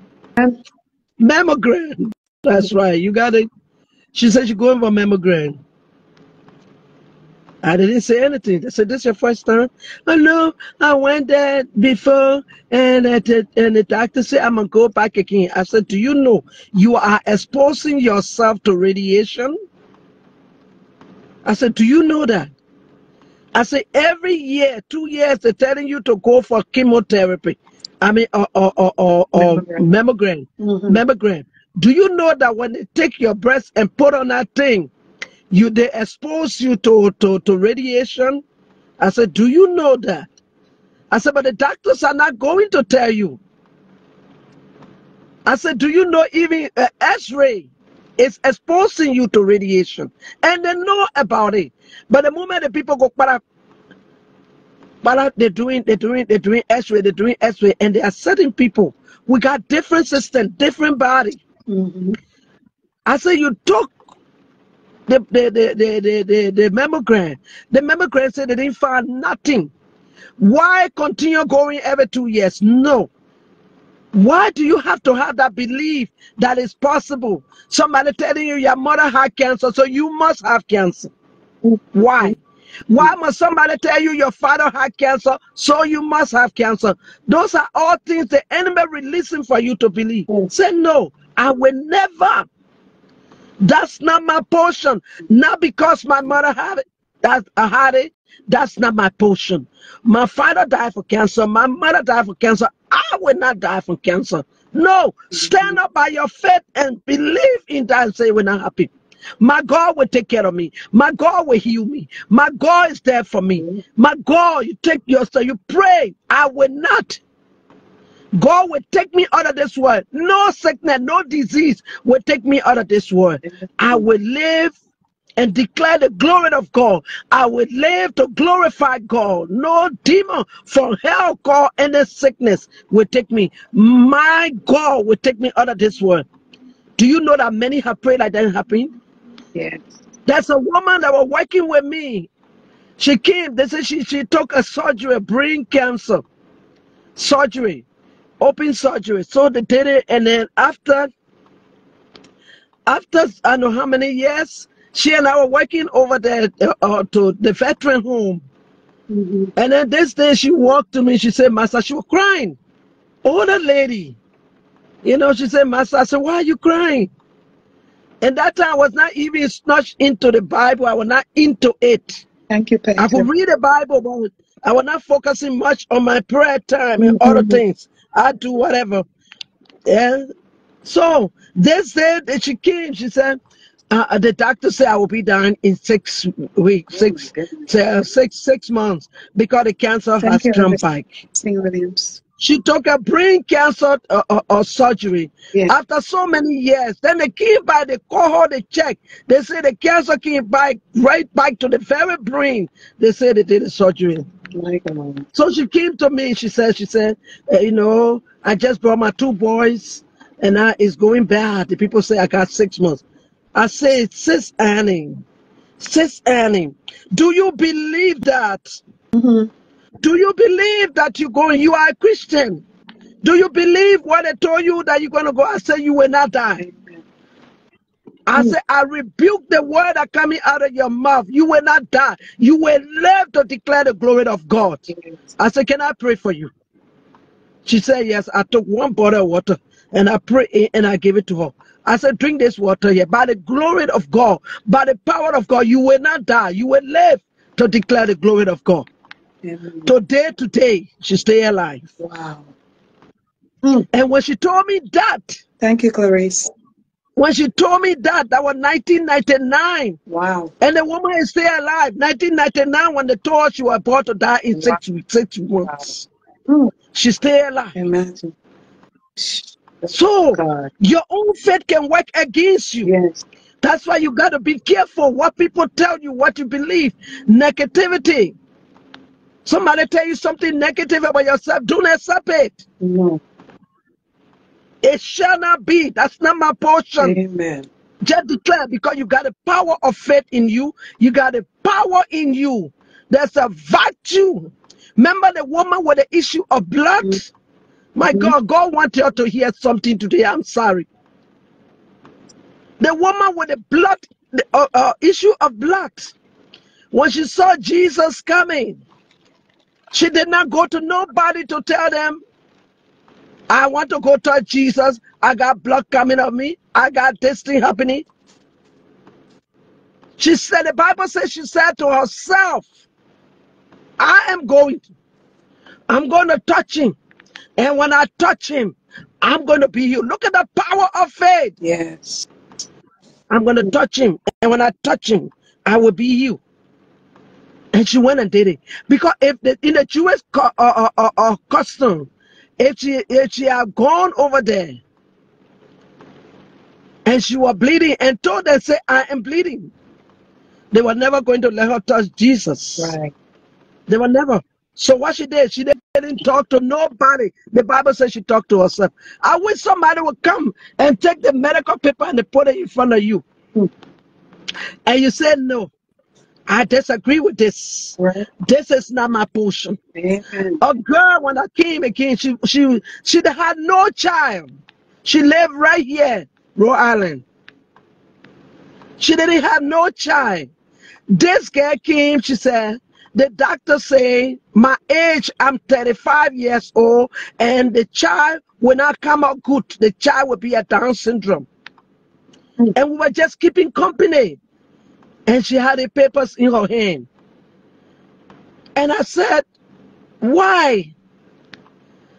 mammogram. That's right. You got it. She said she's going for mammogram. I didn't say anything. They said, "This your first time?" Oh no, I went there before, and the, and the doctor said I'm gonna go back again. I said, "Do you know you are exposing yourself to radiation?" I said, "Do you know that?" I said, "Every year, two years, they're telling you to go for chemotherapy. I mean, or or or, or, or Mammogram. mammogram, Mhm. mammogram. Do you know that when they take your breast and put on that thing?" you they expose you to, to, to radiation. I said, Do you know that? I said, but the doctors are not going to tell you. I said, Do you know even uh, X-ray is exposing you to radiation? And they know about it. But the moment the people go para, para, they're doing they're doing they're doing X-ray, they're doing X-ray, and there are certain people. We got different system, different body. Mhm. I said, you took the the the the the, the, the mammogram. The mammogram said they didn't find nothing. Why continue going every two years? No. Why do you have to have that belief that it's possible? Somebody telling you your mother had cancer, so you must have cancer. Why? Why must somebody tell you your father had cancer, so you must have cancer? Those are all things the enemy releasing for you to believe. Say no, I will never. That's not my portion. Not because my mother had it. That I had it. That's not my portion. My father died for cancer. My mother died for cancer. I will not die from cancer. No, stand up by your faith and believe in that and say, We're not happy. My God will take care of me. My God will heal me. My God is there for me. My God, you take yourself, you pray. I will not. God will take me out of this world. No sickness, no disease will take me out of this world. I will live and declare the glory of God. I will live to glorify God. No demon from hell, God, any sickness will take me. My God will take me out of this world. Do you know that many have prayed like that didn't? Yes. There's a woman that was working with me. She came, they said she, she took a surgery, brain cancer surgery, open surgery. So they did it, and then after, after I know how many years, she and I were working over there uh, uh, to the veteran home. Mm-hmm. And then this day she walked to me. She said, Master, she was crying. Older lady. You know, she said, Master, I said, why are you crying? And that time I was not even snatched into the Bible. I was not into it. Thank you, I could read the Bible, but I was not focusing much on my prayer time and other things. I do whatever. Yeah. So this day that she came, she said, uh, uh, the doctor said I will be done in six weeks, six, uh, six, six months because the cancer has Thank you, come back. Sing Williams. She took a brain cancer or, uh, uh, surgery Yeah. after so many years. Then they came by, they call her, they check. They say the cancer came back right back to the very brain. They say they did the surgery. So she came to me. She said, she said, "Eh, you know, I just brought my two boys, and now it's going bad. The people say I got six months. I say, sis Annie, sis Annie, do you believe that? hmm Do you believe that you going? You are a Christian. Do you believe what I told you that you're gonna go? I said you will not die. I Mm. said, I rebuke the word that coming out of your mouth. You will not die. You will live to declare the glory of God. I said, Can I pray for you? She said, Yes. I took one bottle of water and I prayed and I gave it to her. I said, Drink this water here. By the glory of God, by the power of God, you will not die. You will live to declare the glory of God. Amen. Today, today, she stay alive. Wow. Mm. And when she told me that, Thank you, Clarice. when she told me that, that was 1999. Wow. And the woman is still alive. 1999, when they told her she was about to die in Wow. six weeks, six months. Mm. She's still alive. Imagine. So God. your own faith can work against you. Yes. That's why you got to be careful what people tell you, what you believe. Negativity. Somebody tell you something negative about yourself, don't accept it. No. It shall not be. That's not my portion. Amen. Just declare because you got the power of faith in you. You got the power in you. There's a virtue. Remember the woman with the issue of blood? My Mhm. God, God wants you to hear something today. I'm sorry. The woman with the blood, the uh, uh, issue of blood, when she saw Jesus coming, she did not go to nobody to tell them, I want to go touch Jesus. I got blood coming on me. I got this thing happening. She said, the Bible says she said to herself, I am going. I'm going to touch him. And when I touch him, I'm going to be healed. Look at the power of faith. Yes. I'm going to touch him. And when I touch him, I will be healed. And she went and did it. Because if the, in the Jewish cu- uh, uh, uh, uh, custom, if she, if she had gone over there and she was bleeding and told them, say, I am bleeding, they were never going to let her touch Jesus. Right. They were never. So what she did, she didn't talk to nobody. The Bible says she talked to herself. I wish somebody would come and take the medical paper and they put it in front of you. And you said, no, I disagree with this. Right. This is not my portion. Amen. A girl, when I came again, she she she had no child. She lived right here, Rhode Island. She didn't have no child. This girl came, she said, the doctor say, my age, I'm 35 years old, and the child will not come out good. The child will be a Down syndrome. Hmm. And we were just keeping company. And she had the papers in her hand. And I said, why?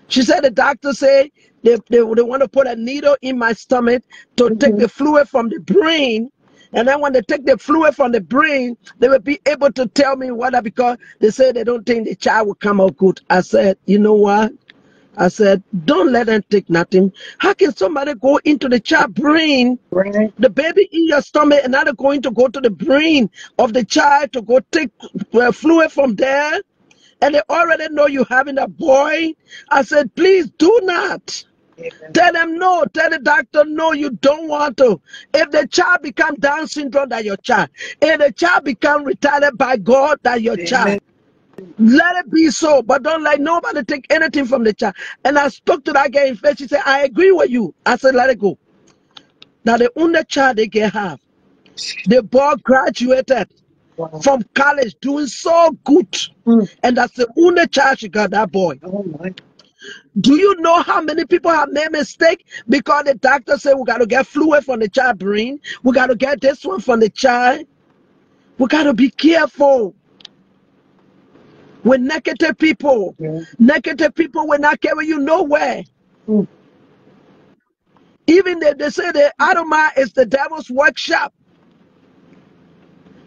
She said the doctor say they, they, they want to put a needle in my stomach to take Mhm. the fluid from the brain. And then when they take the fluid from the brain, they will be able to tell me whether because they say they don't think the child will come out good. I said, you know what? I said, don't let them take nothing. How can somebody go into the child brain, Right. the baby in your stomach, and now they're going to go to the brain of the child to go take uh, fluid from there? And they already know you're having a boy. I said, please do not. Amen. Tell them no. Tell the doctor no, you don't want to. If the child become Down syndrome, that your child. If the child become retarded by God, that your Amen. child. Let it be so, but don't let nobody take anything from the child. And I spoke to that girl in face. She said, I agree with you. I said, let it go. Now the only child they can have, the boy graduated Wow. from college doing so good. Mm. And that's the only child she got, that boy. Oh. Do you know how many people have made mistake because the doctor said we got to get fluid from the child brain, we got to get this one from the child. We got to be careful with negative people. Yeah. Negative people will not carry you nowhere. Mm. Even if they say the Adama is the devil's workshop,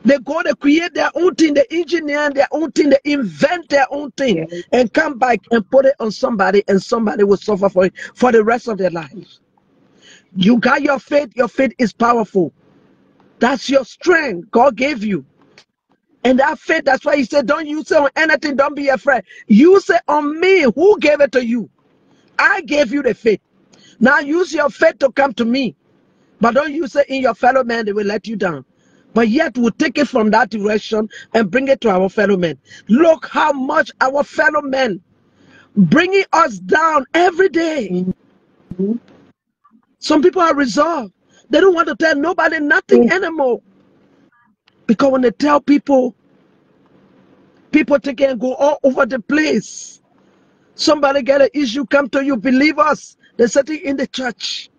they go to create their own thing, they engineer their own thing, they invent their own thing, Yeah. and come back and put it on somebody, and somebody will suffer for it for the rest of their lives. You got your faith, your faith is powerful. That's your strength God gave you. And that faith, that's why he said, Don't use it on anything, don't be afraid. Use it on me. Who gave it to you? I gave you the faith. Now use your faith to come to me. But don't use it in your fellow man, they will let you down. But yet we'll take it from that direction and bring it to our fellow men. Look how much our fellow men bringing us down every day. Mhm. Some people are resolved. They don't want to tell nobody nothing anymore. Because when they tell people, people take it and go all over the place. Somebody get an issue, come to you, believe us. They're sitting in the church.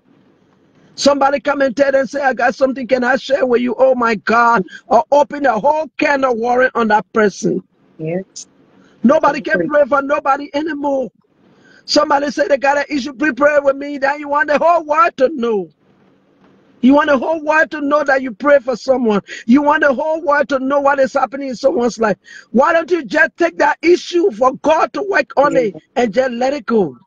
Somebody come and tell them, say, I got something, can I share with you? Oh my God. Or open a whole can of warrant on that person. Yes. Nobody can pray for nobody anymore. Somebody say they got an issue, pray with me. Then you want the whole world to know. You want the whole world to know that you pray for someone. You want the whole world to know what is happening in someone's life. Why don't you just take that issue for God to work on it and just let it go?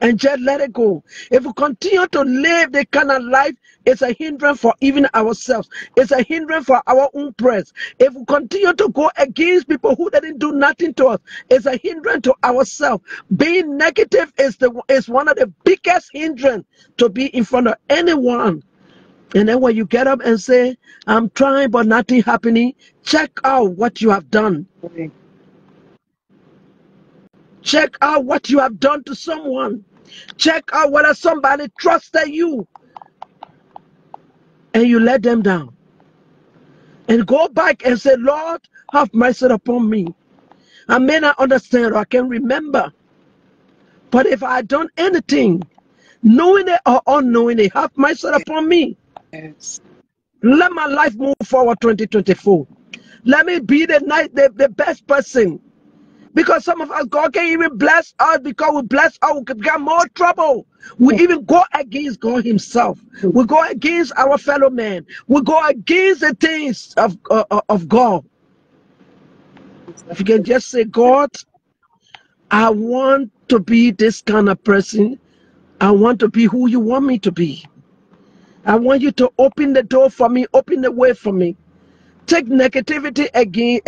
And just let it go. If we continue to live the kind of life, it's a hindrance for even ourselves. It's a hindrance for our own prayers. If we continue to go against people who didn't do nothing to us, it's a hindrance to ourselves. Being negative is the is one of the biggest hindrance to be in front of anyone. And then when you get up and say, I'm trying but nothing happening, check out what you have done. Check out what you have done to someone. Check out whether somebody trusted you and you let them down. And go back and say, Lord, have mercy upon me. I may not understand or I can remember. But if I done anything, knowing it or unknowing it, have mercy upon me. Yes. Let my life move forward 2024. Let me be the night the, the best person. Because some of us, God can even bless us because we bless us, we could get more trouble. We even go against God Himself. We go against our fellow man. We go against the things of, uh, uh, of God. If you can just say, God, I want to be this kind of person. I want to be who you want me to be. I want you to open the door for me, open the way for me. Take negativity again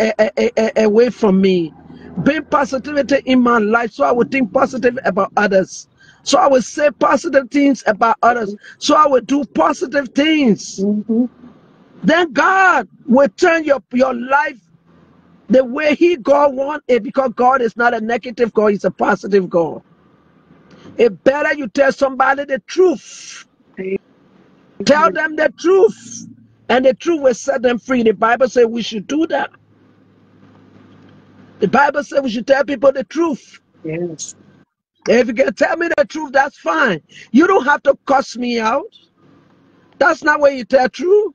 away from me. Bring positivity in my life so I will think positive about others. So I will say positive things about others. So I will do positive things. Mhm. Then God will turn your, your life the way He God want it because God is not a negative God, He's a positive God. It better you tell somebody the truth. Tell them the truth. And the truth will set them free. The Bible says we should do that. The Bible says we should tell people the truth. Yes. If you can tell me the truth, that's fine. You don't have to cuss me out. That's not where you tell truth.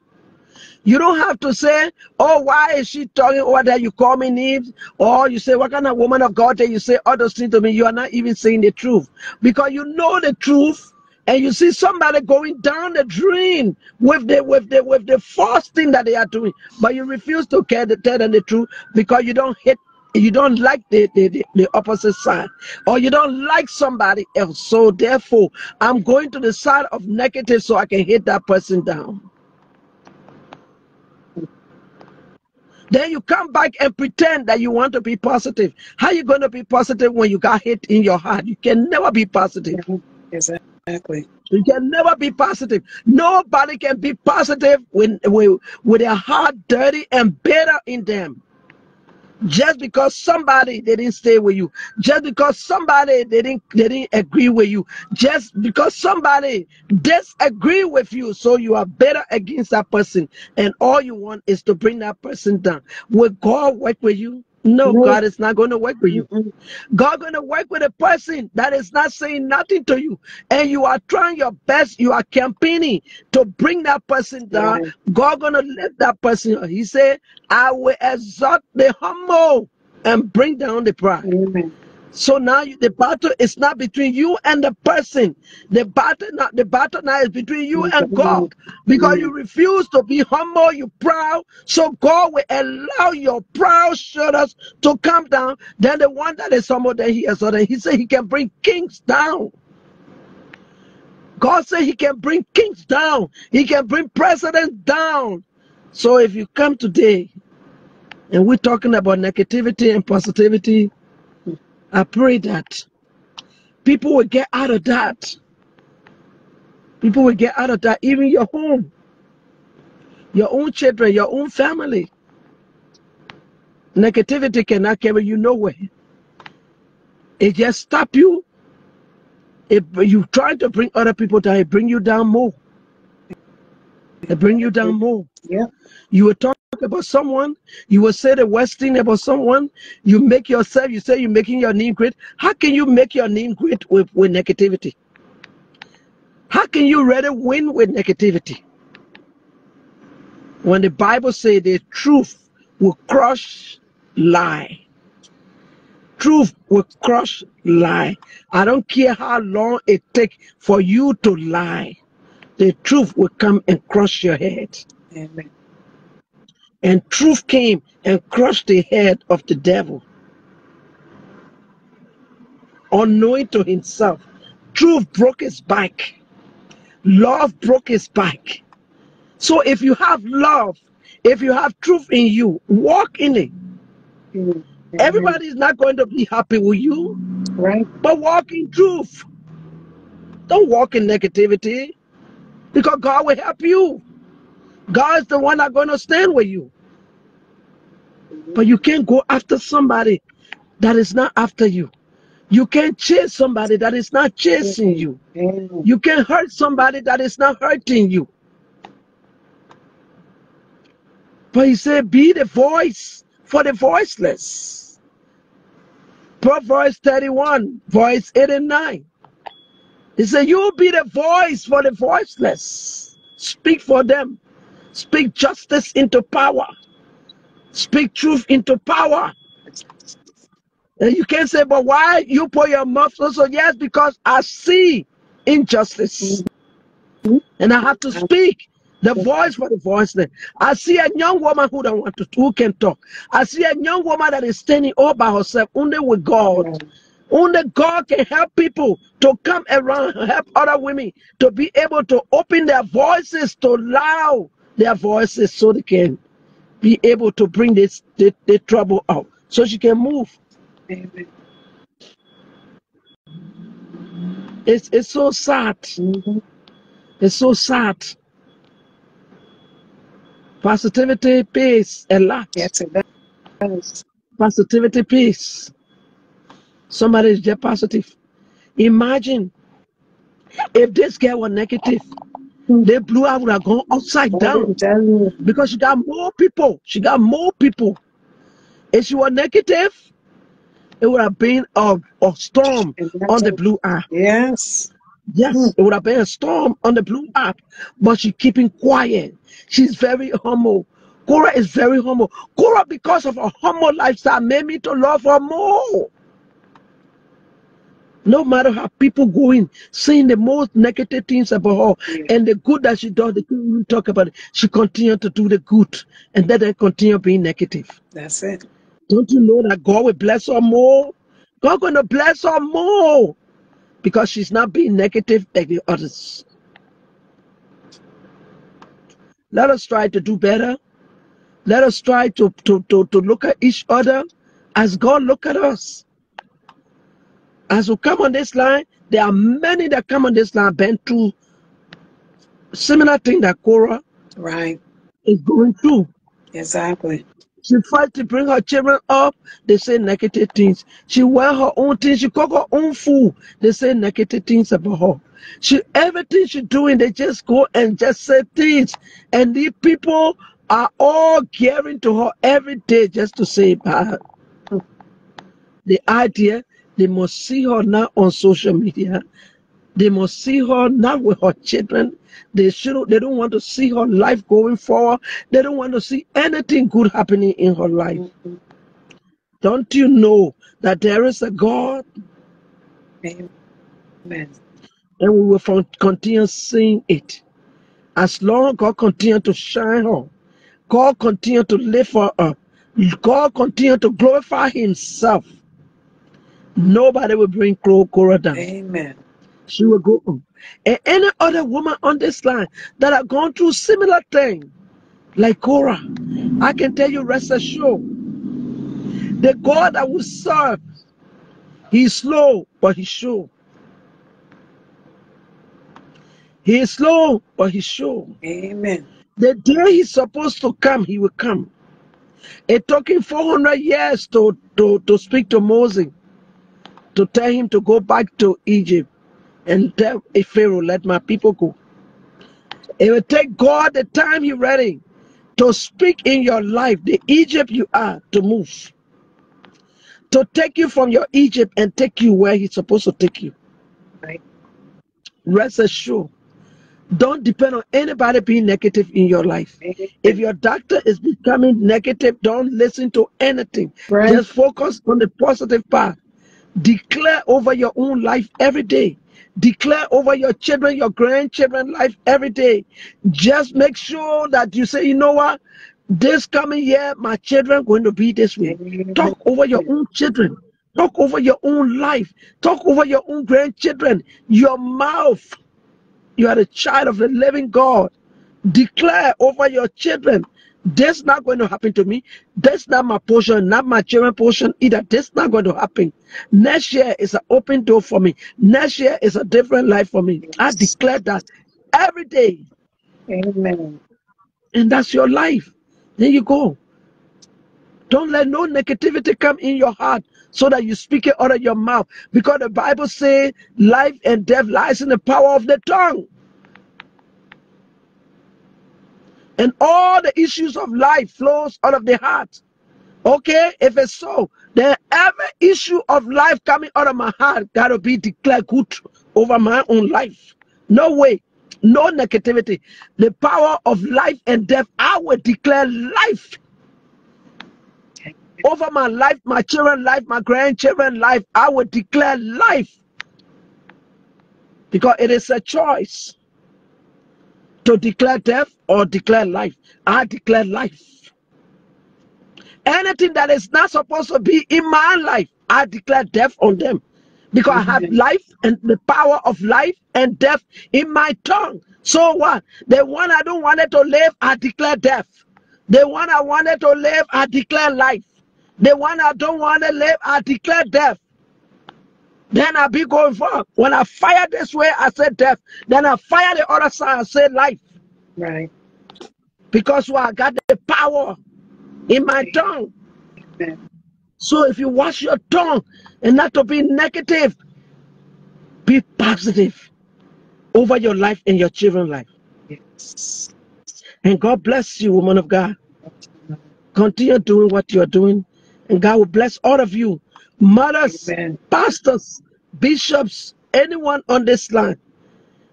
You don't have to say, oh, why is she talking over that? You call me names. Or you say, what kind of woman of God that you say all those things to me? You are not even saying the truth. Because you know the truth and you see somebody going down the drain with the with the with the false thing that they are doing, but you refuse to care to tell them the truth because you don't hate you don't like the, the, the, the opposite side or you don't like somebody else. So therefore, I'm going to the side of negative so I can hit that person down. Then you come back and pretend that you want to be positive. How you going to be positive when you got hate in your heart? You can never be positive. Exactly. You can never be positive. Nobody can be positive when with, with their heart dirty and bitter in them. Just because somebody they didn't stay with you. Just because somebody they didn't they didn't agree with you. Just because somebody disagree with you so you are better against that person. And all you want is to bring that person down. Will god work with you no, No. God is not going to work with you. Mm-mm. God going to work with a person that is not saying nothing to you, and you are trying your best. You are campaigning to bring that person down. God going to lift that person. up. He said, "I will exalt the humble and bring down the proud." Amen. So now you, the battle is not between you and the person. The battle, not the battle now is between you and God, because you refuse to be humble, you proud. So God will allow your proud shoulders to come down. Then the one that is humble, then he exalted. He said he can bring kings down. God said he can bring kings down. He can bring presidents down. So if you come today, and we're talking about negativity and positivity, I pray that people will get out of that. People will get out of that, even your home, your own children, your own family. Negativity cannot carry you nowhere. It just stop you. If you try to bring other people down, it bring you down more. It bring you down more. Yeah. You will talk about someone, you will say the worst thing about someone, you make yourself, you say you're making your name great. How can you make your name great with, with negativity? How can you really win with negativity? When the Bible says the truth will crush lie. Truth will crush lie. I don't care how long it takes for you to lie. The truth will come and crush your head. Amen. And truth came and crushed the head of the devil. Unknowing to himself, truth broke his back. Love broke his back. So if you have love, if you have truth in you, walk in it. Mm. Everybody is not going to be happy with you, Right. but walk in truth. Don't walk in negativity because God will help you. God is the one that's going to stand with you. But you can't go after somebody that is not after you. You can't chase somebody that is not chasing you. You can't hurt somebody that is not hurting you. But he said, be the voice for the voiceless. Proverbs 31, verse 8 and 9. He said, You'll be the voice for the voiceless. Speak for them. Speak justice into power. Speak truth into power. And you can't say, but why you put your mouth so? yes, because I see injustice. And I have to speak the voice for the voiceless. I see a young woman who don't want to who can talk. I see a young woman that is standing all by herself, only with God. Only God can help people to come around, help other women to be able to open their voices, to allow their voices so they can be able to bring this the, the trouble out. So she can move. Amen. It's it's so sad. Mhm. It's so sad. Positivity pays a lot. Yes, it does. Positivity pays. Somebody is just positive. Imagine if this girl was negative, the blue eye would have gone upside down because she got more people. She got more people. If she was negative, it would have been a, a storm on the blue eye. Yes. Yes, it would have been a storm on the blue app, but she's keeping quiet. She's very humble. Cora is very humble. Cora, because of her humble lifestyle, made me to love her more. No matter how people go in saying the most negative things about her Yeah. and the good that she does, they can't even talk about it. She continued to do the good and then they continue being negative. That's it. Don't you know that God will bless her more? God gonna bless her more because she's not being negative like the others. Let us try to do better. Let us try to, to, to, to look at each other as God look at us. As we come on this line, there are many that come on this line been through similar thing that Cora Right. is going through. Exactly. She fight to bring her children up. They say negative things. She wear her own things. She cook her own food. They say negative things about her. She everything she doing, they just go and just say things. And these people are all gearing to her every day just to say bad. The idea they must see her now on social media. They must see her not with her children. They should they don't want to see her life going forward. They don't want to see anything good happening in her life. Don't you know that there is a God Amen. and we will continue seeing it. As long as God continue to shine her, God continue to lift her up, God continue to glorify Himself. Nobody will bring Clo- Cora down. Amen. She will go on. And any other woman on this line that have gone through similar thing, like Cora, I can tell you, rest assured, the God that we serve, He's slow, but He's sure. He is slow, but He's sure. Amen. The day He's supposed to come, He will come. It took Him 400 years to, to, to speak to Moses, to tell him to go back to Egypt and tell a Pharaoh, let my people go. It will take God the time He ready to speak in your life, the Egypt you are, to move. To take you from your Egypt and take you where He's supposed to take you. Right. Rest assured. Don't depend on anybody being negative in your life. If your doctor is becoming negative, don't listen to anything. Right. Just focus on the positive part. Declare over your own life every day. Declare over your children, your grandchildren life every day. Just make sure that you say, you know what? This coming year, my children going to be this way. Talk over your own children. Talk over your own life. Talk over your own grandchildren. Your mouth. You are the child of the living God. Declare over your children. This not going to happen to me. This not my portion, not my children portion either. This not going to happen. Next year is an open door for me. Next year is a different life for me. I declare that every day, Amen. and that's your life. There you go. Don't let no negativity come in your heart so that you speak it out of your mouth. Because the Bible says life and death lies in the power of the tongue. And all the issues of life flows out of the heart. Okay, if it's so, then every issue of life coming out of my heart gotta be declared good over my own life. No way, no negativity. The power of life and death, I will declare life over my life, my children life, my grandchildren life. I will declare life because it is a choice to declare death or declare life. I declare life. Anything that is not supposed to be in my life, I declare death on them. Because I have life and the power of life and death in my tongue. So what? The one I don't want to live, I declare death. The one I wanted to live, I declare life. The one I don't want to live, I declare death. Then I be going for when I fire this way, I say death. Then I fire the other side, I say life. Right. Because what I got the power in my tongue. Amen. So if you watch your tongue and not to be negative, be positive over your life and your children's life. Yes. And God bless you, woman of God. Continue doing what you're doing, and God will bless all of you, mothers, Amen. pastors, bishops, anyone on this line.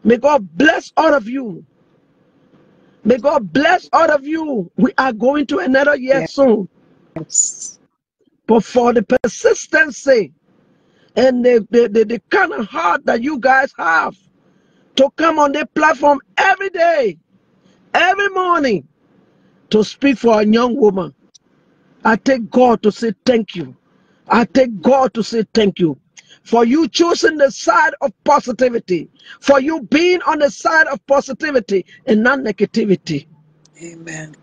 May God bless all of you. May God bless all of you. We are going to another year Yeah. soon. Yes. But for the persistency and the, the, the, the kind of heart that you guys have to come on the platform every day, every morning, to speak for a young woman, I take God to say thank you. I take God to say thank you for you choosing the side of positivity, for you being on the side of positivity and not negativity. Amen.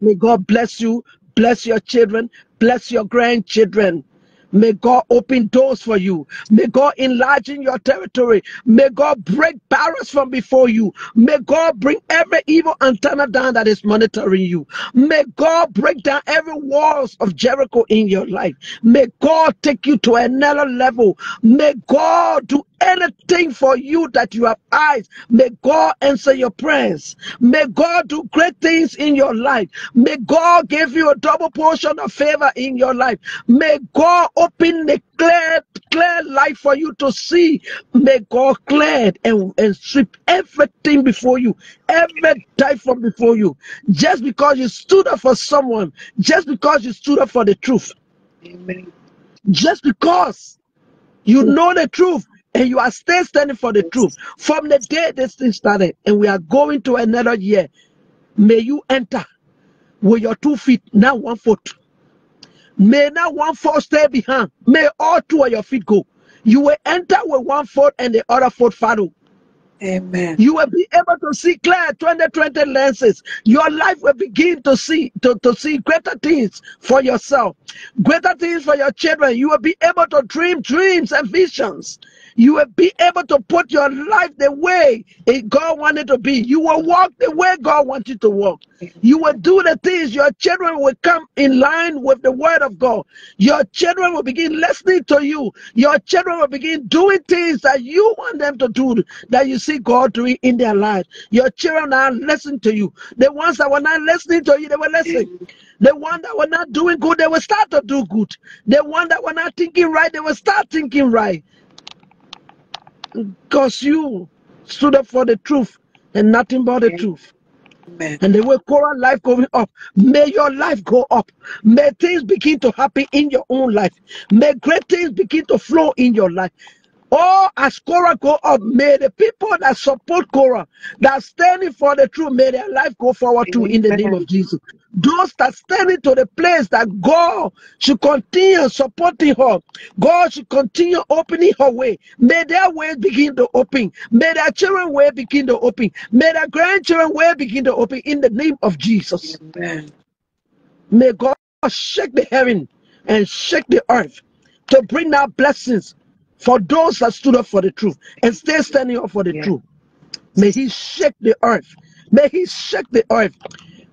May God bless you, bless your children, bless your grandchildren. May God open doors for you. May God enlarge in your territory. May God break barriers from before you. May God bring every evil antenna down that is monitoring you. May God break down every walls of Jericho in your life. May God take you to another level. May God do anything for you that you have eyes. May God answer your prayers. May God do great things in your life. May God give you a double portion of favor in your life. May God open the clear, clear light for you to see. May God clear and, and sweep everything before you, every die from before you. Just because you stood up for someone, just because you stood up for the truth, Amen. just because you know the truth and you are still standing for the truth from the day this thing started and we are going to another year may you enter with your two feet now one foot may not one foot stay behind may all two of your feet go you will enter with one foot and the other foot follow Amen. you will be able to see clear 2020 lenses. Your life will begin to see to, to see greater things for yourself, greater things for your children. You will be able to dream dreams and visions. You will be able to put your life the way God wanted to be. You will walk the way God wants you to walk. You will do the things. Your children will come in line with the word of God. Your children will begin listening to you. Your children will begin doing things that you want them to do, that you see God doing in their lives. Your children are listening to you. The ones that were not listening to you, they will listen. The one that were not doing good, they will start to do good. The one that were not thinking right, they will start thinking right. Because you stood up for the truth and nothing but the truth. Amen. And the way Cora life going up, may your life go up. May things begin to happen in your own life. May great things begin to flow in your life. Oh, as Cora go up, may the people that support Cora, that standing for the truth, may their life go forward too in the name of Jesus. Those that standing to the place that God should continue supporting her, God should continue opening her way. May their way begin to open. May their children way begin to open. May their grandchildren way begin to open in the name of Jesus. Amen. May God shake the heaven and shake the earth to bring down blessings for those that stood up for the truth and stay standing up for the Yeah. truth. May He shake the earth. May He shake the earth.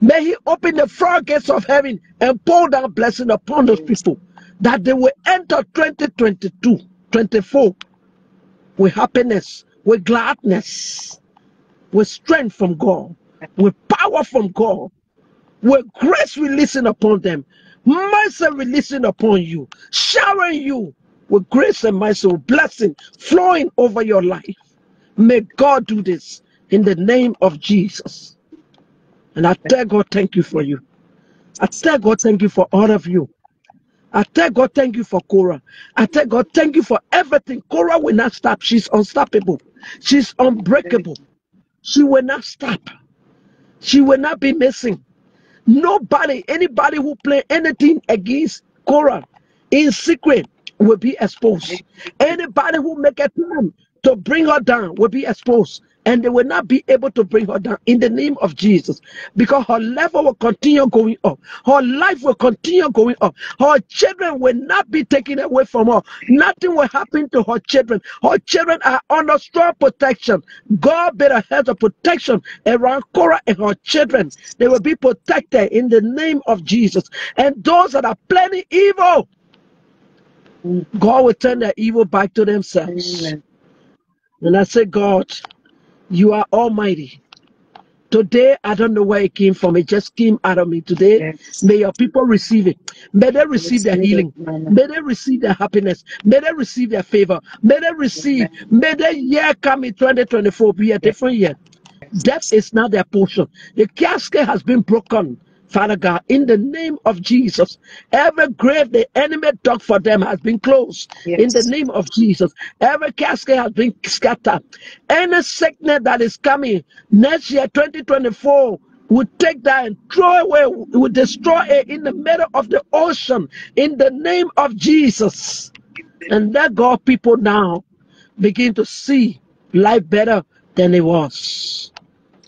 May He open the floodgates of heaven and pour down blessing upon those people that they will enter 2022, 24 with happiness, with gladness, with strength from God, with power from God, with grace releasing upon them, mercy releasing upon you, showering you with grace and mercy, with blessing flowing over your life. May God do this in the name of Jesus. And I tell God, thank you for you. I tell God, thank you for all of you. I tell God, thank you for Cora. I tell God, thank you for everything. Cora will not stop. She's unstoppable. She's unbreakable. She will not stop. She will not be missing. Nobody, anybody who play anything against Cora in secret will be exposed. Anybody who make a plan to bring her down will be exposed. And they will not be able to bring her down in the name of Jesus. Because her level will continue going up. Her life will continue going up. Her children will not be taken away from her. Nothing will happen to her children. Her children are under strong protection. God better have a protection around Cora and her children. They will be protected in the name of Jesus. And those that are planning evil, God will turn their evil back to themselves. Amen. And I say, God, you are almighty. Today, I don't know where it came from. It just came out of me today. Yes. May your people receive it. May they receive their healing. May they receive their happiness. May they receive their favor. May they receive. May the year come in 2024 be a different year. Death is not their portion. The casket has been broken. Father God, in the name of Jesus, every grave the enemy dug for them has been closed. In the name of Jesus, every casket has been scattered. Any sickness that is coming next year, 2024, will take that and throw away, will destroy it in the middle of the ocean. In the name of Jesus. And let God people now begin to see life better than it was.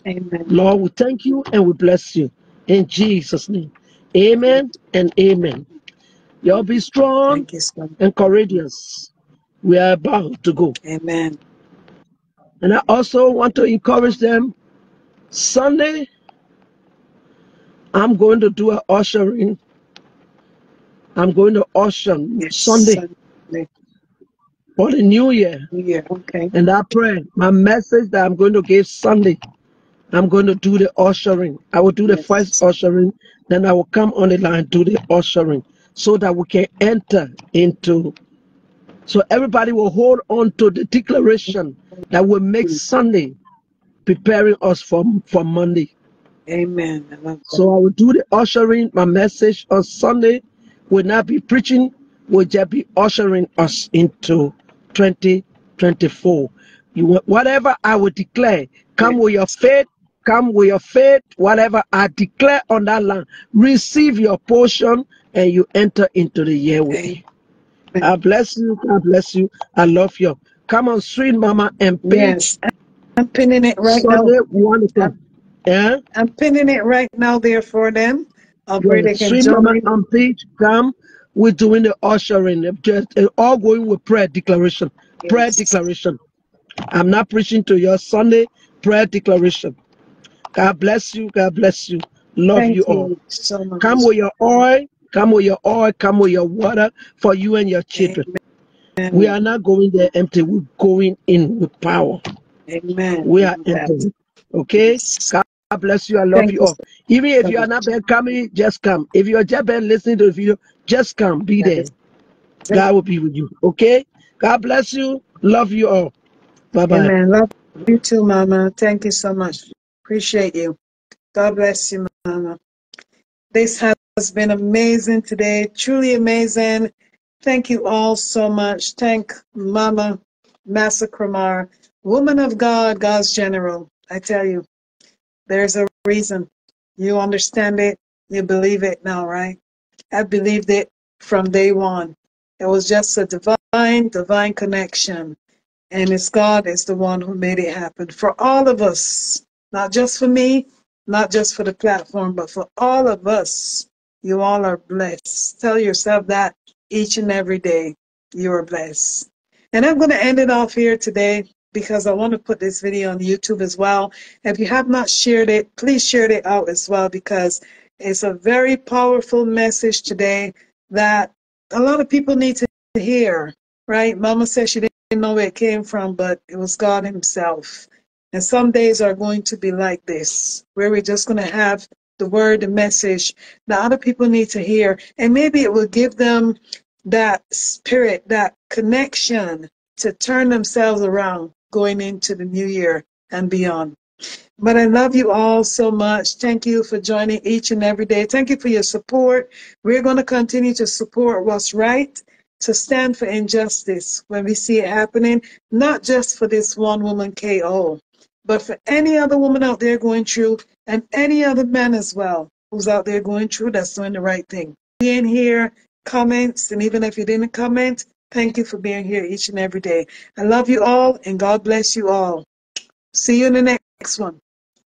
Amen. Lord, we thank you and we bless you in Jesus' name. Amen and amen. Y'all be strong Thank you and courageous. We are about to go. Amen. And I also want to encourage them. Sunday, I'm going to do an ushering. I'm going to usher Yes. Sunday Sunday. for the new year. Yeah. Okay. And I pray my message that I'm going to give Sunday, I'm going to do the ushering. I will do the first ushering, then I will come on the line do the ushering so that we can enter into. So everybody will hold on to the declaration that will make mm. Sunday preparing us for, for Monday. Amen. I. So I will do the ushering. My message on Sunday will not be preaching, will just be ushering us into 2024. You whatever I will declare, come with your faith, come with your faith, whatever I declare on that land, receive your portion and you enter into the year with me. I bless you, God bless you. I love you. Come on, sweet mama and Yes. I'm pinning it right now. Sunday, one o'clock. Yeah? I'm pinning it right now there for them of where they can Sweet Mama on page, come. We're doing the ushering, just uh, all going with prayer declaration. Prayer declaration. I'm not preaching to your Sunday prayer declaration. God bless you. God bless you. Love Thank you all. you so much. Come with your oil. Come with your oil. Come with your water for you and your children. Amen. We are not going there empty. We're going in with power. Amen. We are entering. Okay? God bless you. I love Thank you you all. Even if so you are not been coming, just come. If you're just been listening to the video, just come. Be there. God will be with you. Okay? God bless you. Love you all. Bye bye. Amen. Love you too, Mama. Thank you so much. Appreciate you. God bless you, Mama. This has been amazing today. Truly amazing. Thank you all so much. Thank Mama Massacramar, woman of God, God's general. I tell you, there's a reason. You understand it. You believe it now, right? I believed it from day one. It was just a divine, divine connection. And it's God is the one who made it happen for all of us, not just for me, not just for the platform, but for all of us. You all are blessed. Tell yourself that each and every day you are blessed. And I'm going to end it off here today because I want to put this video on YouTube as well. If you have not shared it, please share it out as well because it's a very powerful message today that a lot of people need to hear, right? Mama said she didn't know where it came from, but it was God Himself. And some days are going to be like this, where we're just going to have the word, the message that other people need to hear. And maybe it will give them that spirit, that connection to turn themselves around going into the new year and beyond. But I love you all so much. Thank you for joining each and every day. Thank you for your support. We're going to continue to support what's right, to stand for injustice when we see it happening, not just for this one woman KO, but for any other woman out there going through and any other man as well who's out there going through that's doing the right thing. Being here, comments, and even if you didn't comment, thank you for being here each and every day. I love you all and God bless you all. See you in the next one.